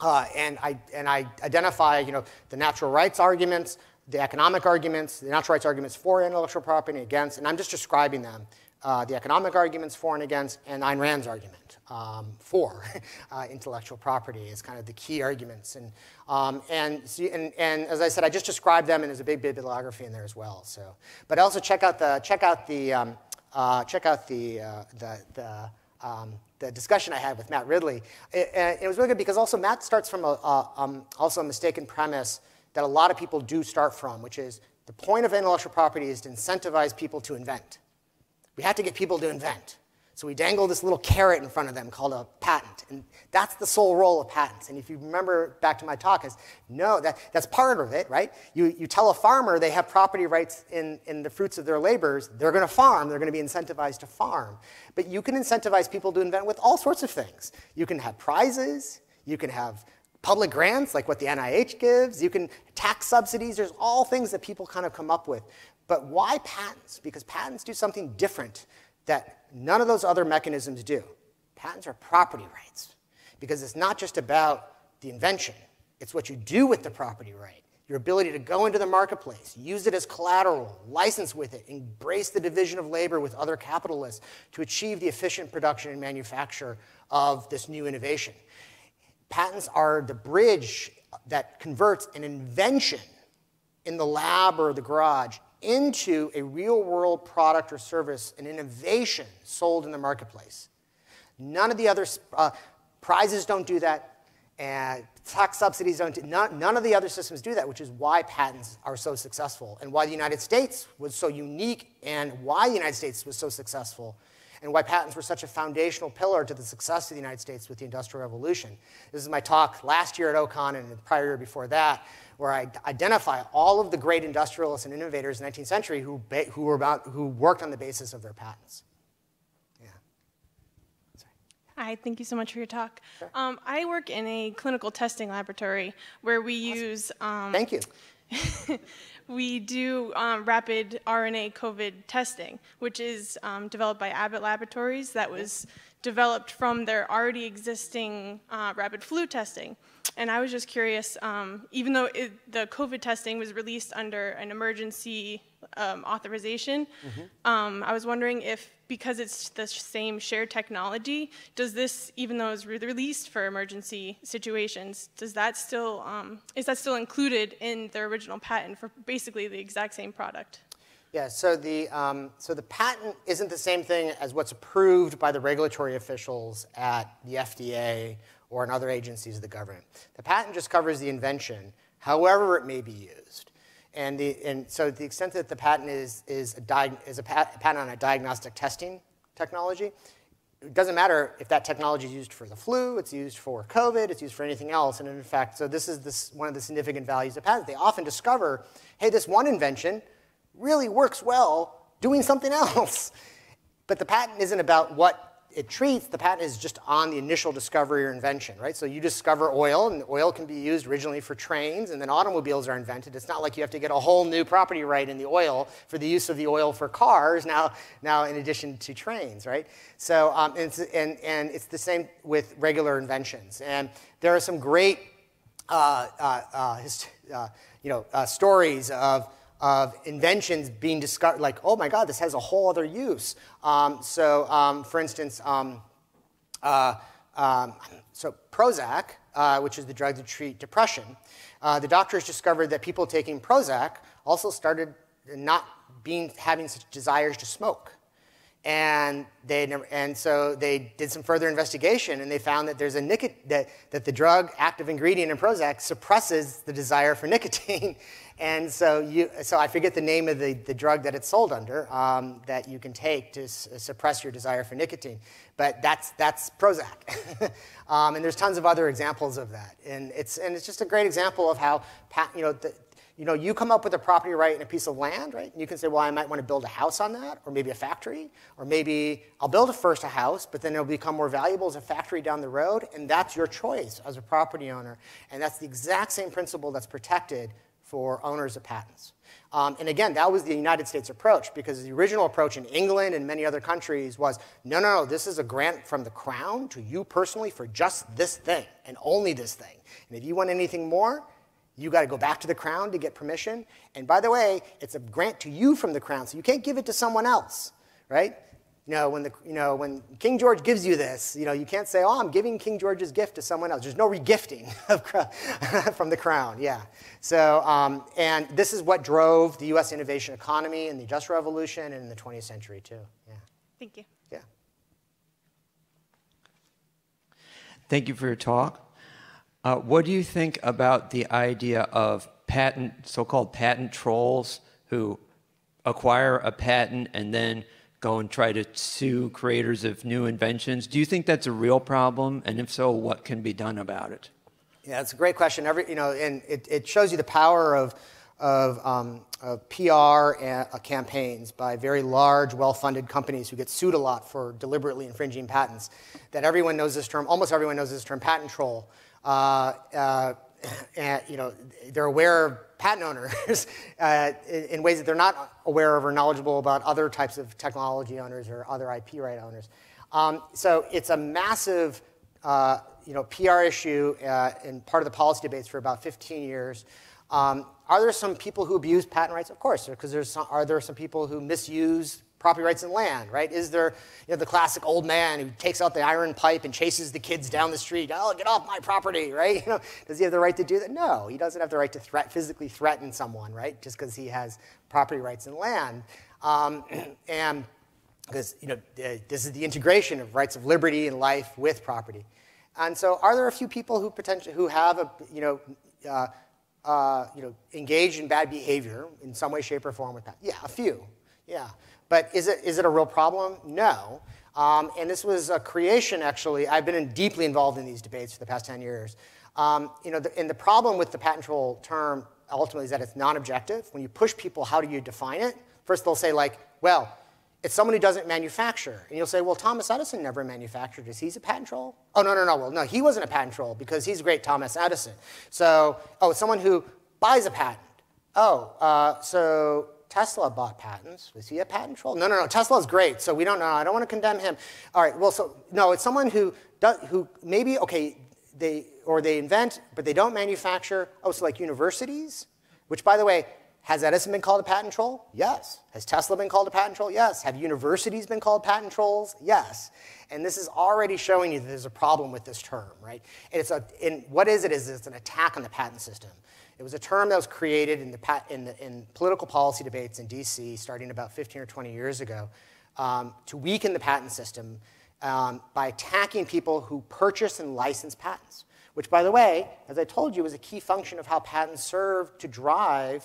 uh, and, I, and I identify you know, the natural rights arguments, the economic arguments, the natural rights arguments for intellectual property and against, and I'm just describing them. Uh, the economic arguments for and against, and Ayn Rand's argument um, for uh, intellectual property is kind of the key arguments. And, um, and, and, and, as I said, I just described them, and there's a big bibliography in there as well. So, but also check out the check out the um, uh, check out the uh, the, the um, the discussion I had with Matt Ridley. It, it, was really good because also Matt starts from a, a um, also a mistaken premise that a lot of people do start from, which is the point of intellectual property is to incentivize people to invent. We have to get people to invent. So we dangle this little carrot in front of them called a patent. And that's the sole role of patents. And if you remember back to my talk, is no, that, that's part of it, right? You, you tell a farmer they have property rights in, in the fruits of their labors, they're going to farm, they're going to be incentivized to farm. But you can incentivize people to invent with all sorts of things. You can have prizes, you can have public grants like what the NIH gives, you can tax subsidies, there's all things that people kind of come up with. But why patents? Because patents do something different that none of those other mechanisms do. Patents are property rights because it's not just about the invention, it's what you do with the property right. Your ability to go into the marketplace, use it as collateral, license with it, embrace the division of labor with other capitalists to achieve the efficient production and manufacture of this new innovation. Patents are the bridge that converts an invention in the lab or the garage into a real world product or service, an innovation sold in the marketplace. None of the other uh, prizes don't do that, and tax subsidies don't do none, none of the other systems do that, which is why patents are so successful and why the United States was so unique and why the United States was so successful and why patents were such a foundational pillar to the success of the United States with the Industrial Revolution. This is my talk last year at OCON and the prior year before that, where I identify all of the great industrialists and innovators in the 19th century who, who, were about, who worked on the basis of their patents. Yeah. Hi, thank you so much for your talk. Sure. Um, I work in a clinical testing laboratory where we awesome. use. Um, thank you. we do um, rapid RNA COVID testing, which is um, developed by Abbott Laboratories that was developed from their already existing uh, rapid flu testing. And I was just curious, um, even though it, the COVID testing was released under an emergency um, authorization, mm-hmm. um, I was wondering if, because it's the same shared technology, does this, even though it's re- released for emergency situations, does that still, um, is that still included in the original patent for basically the exact same product? Yeah, so the, um, so the patent isn't the same thing as what's approved by the regulatory officials at the FDA or in other agencies of the government. The patent just covers the invention, however it may be used. And, the, and so the extent that the patent is, is, a, is a patent on a diagnostic testing technology, it doesn't matter if that technology is used for the flu, it's used for COVID, it's used for anything else. And in fact, so this is this, one of the significant values of patents. They often discover, hey, this one invention really works well doing something else. But the patent isn't about what it treats, the patent is just on the initial discovery or invention, right? So you discover oil, and oil can be used originally for trains, and then automobiles are invented. It's not like you have to get a whole new property right in the oil for the use of the oil for cars now, now in addition to trains, right? So, um, and, it's, and, and it's the same with regular inventions. And there are some great uh, uh, uh, uh you know, uh, stories of of inventions being discovered, like, oh my God, this has a whole other use. Um, so, um, for instance, um, uh, um, so Prozac, uh, which is the drug to treat depression, uh, the doctors discovered that people taking Prozac also started not being having such desires to smoke. And, they never, and so they did some further investigation and they found that there's a nicot- that, that the drug active ingredient in Prozac suppresses the desire for nicotine and so, you, so I forget the name of the, the drug that it's sold under um, that you can take to suppress your desire for nicotine. But that's, that's Prozac. um, and there's tons of other examples of that. And it's, and it's just a great example of how, you know, the, you know, you come up with a property right in a piece of land, right? And you can say, well, I might want to build a house on that, or maybe a factory, or maybe I'll build first a house, but then it'll become more valuable as a factory down the road, and that's your choice as a property owner. And that's the exact same principle that's protected for owners of patents. Um, and again, that was the United States approach because the original approach in England and many other countries was no, no, no, this is a grant from the crown to you personally for just this thing and only this thing. And if you want anything more, you got to go back to the crown to get permission. And by the way, it's a grant to you from the crown, so you can't give it to someone else, right? You know, when, the, you know, when King George gives you this, you know, you can't say, oh, I'm giving King George's gift to someone else. There's no regifting from the crown, yeah. So, um, and this is what drove the U.S. innovation economy in the Industrial Revolution and in the 20th century, too, yeah. Thank you. Yeah. Thank you for your talk. Uh, what do you think about the idea of patent, so-called patent trolls who acquire a patent and then go and try to sue creators of new inventions. Do you think that's a real problem? And if so, what can be done about it? Yeah, it's a great question. Every, you know, and it, it shows you the power of, of, um, of PR and, uh, campaigns by very large, well-funded companies who get sued a lot for deliberately infringing patents. That everyone knows this term, almost everyone knows this term, patent troll. Uh, uh, and, you know, they're aware of patent owners uh, in, ways that they're not aware of or knowledgeable about other types of technology owners or other IP right owners. Um, so it's a massive, uh, you know, PR issue uh, and part of the policy debates for about 15 years. Um, are there some people who abuse patent rights? Of course, because there's some, are there some people who misuse property rights in land, right? Is there you know, the classic old man who takes out the iron pipe and chases the kids down the street? Oh, get off my property, right? You know, does he have the right to do that? No, he doesn't have the right to threat, physically threaten someone, right? Just because he has property rights in land. Um, and because you know, this is the integration of rights of liberty and life with property. And so, are there a few people who potentially who have a you know, uh, uh, you know, engaged in bad behavior in some way, shape, or form with that? Yeah, a few. Yeah. But is it, is it a real problem? No. Um, and this was a creation, actually. I've been in, deeply involved in these debates for the past 10 years. Um, you know, the, and the problem with the patent troll term ultimately is that it's non-objective. When you push people, how do you define it? First, they'll say, like, well, it's someone who doesn't manufacture. And you'll say, well, Thomas Edison never manufactured. Is he a patent troll? Oh, no, no, no. Well, no, he wasn't a patent troll because he's a great Thomas Edison. So, oh, it's someone who buys a patent. Oh, uh, so Tesla bought patents. Was he a patent troll? No, no, no. Tesla's great, so we don't know. I don't want to condemn him. All right. Well, so no, it's someone who does, who maybe okay, they or they invent, but they don't manufacture. Oh, so like universities, which by the way, has Edison been called a patent troll? Yes. Has Tesla been called a patent troll? Yes. Have universities been called patent trolls? Yes. And this is already showing you that there's a problem with this term, right? And it's a, and what is it? Is it's an attack on the patent system. It was a term that was created in, the, in, the, in political policy debates in DC starting about 15 or 20 years ago um, to weaken the patent system um, by attacking people who purchase and license patents, which, by the way, as I told you, is a key function of how patents serve to drive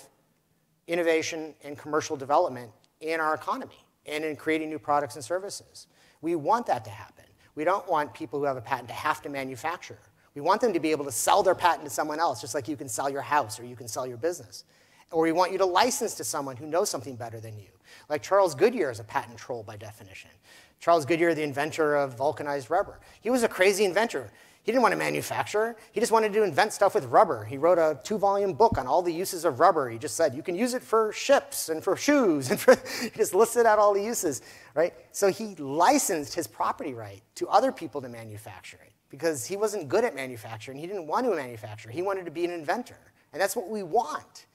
innovation and commercial development in our economy and in creating new products and services. We want that to happen. We don't want people who have a patent to have to manufacture. We want them to be able to sell their patent to someone else, just like you can sell your house or you can sell your business. Or we want you to license to someone who knows something better than you. Like Charles Goodyear is a patent troll by definition. Charles Goodyear, the inventor of vulcanized rubber. He was a crazy inventor. He didn't want to manufacture. He just wanted to invent stuff with rubber. He wrote a two-volume book on all the uses of rubber. He just said, you can use it for ships and for shoes. And for, he just listed out all the uses, right? So he licensed his property right to other people to manufacture it because he wasn't good at manufacturing. He didn't want to manufacture. He wanted to be an inventor. And that's what we want.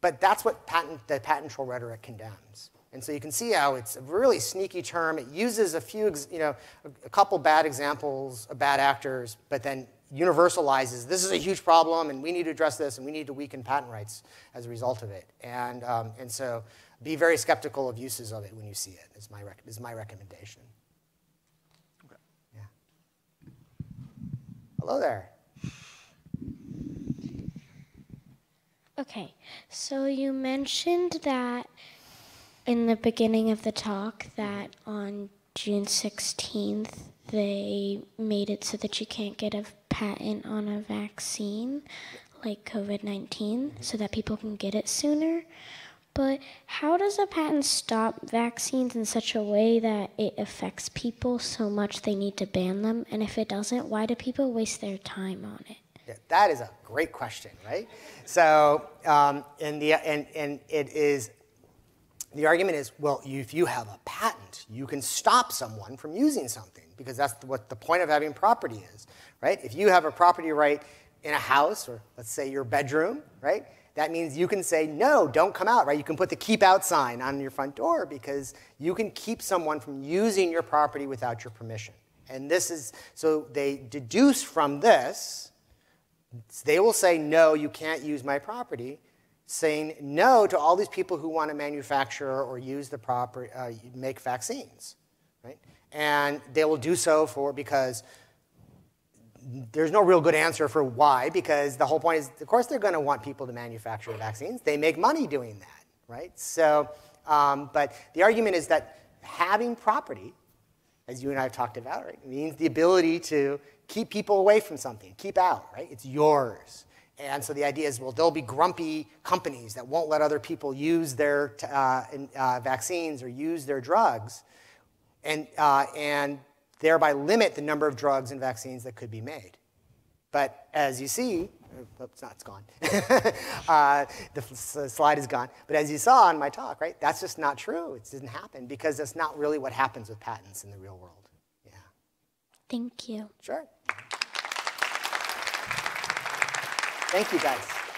But that's what patent, the patent troll rhetoric condemns. And so you can see how it's a really sneaky term. It uses a few, you know, a couple bad examples of bad actors, but then universalizes this is a huge problem and we need to address this and we need to weaken patent rights as a result of it. And, um, and so be very skeptical of uses of it when you see it, is my, is my recommendation. Hello there. Okay, so you mentioned that in the beginning of the talk that on June 16th they made it so that you can't get a patent on a vaccine like COVID 19 so that people can get it sooner. But how does a patent stop vaccines in such a way that it affects people so much they need to ban them? And if it doesn't, why do people waste their time on it? Yeah, That is a great question, right? So, um, and, the, and, and it is, the argument is, well, if you have a patent, you can stop someone from using something because that's what the point of having property is, right? If you have a property right in a house, or let's say your bedroom, right? That means you can say, no, don't come out, right? You can put the keep out sign on your front door because you can keep someone from using your property without your permission. And this is, so they deduce from this, they will say, no, you can't use my property, saying no to all these people who want to manufacture or use the proper, uh, make vaccines, right? And they will do so for, because there's no real good answer for why, because the whole point is, of course, they're going to want people to manufacture vaccines. They make money doing that, right? So, um, but the argument is that having property, as you and I have talked about, right, means the ability to keep people away from something, keep out, right? It's yours. And so the idea is, well, there'll be grumpy companies that won't let other people use their uh, uh, vaccines or use their drugs, and, uh, and thereby limit the number of drugs and vaccines that could be made. But as you see, oops, not, it's gone. uh, the, the, slide is gone. But as you saw in my talk, right, that's just not true. It didn't happen because that's not really what happens with patents in the real world. Yeah. Thank you. Sure. Thank you, guys.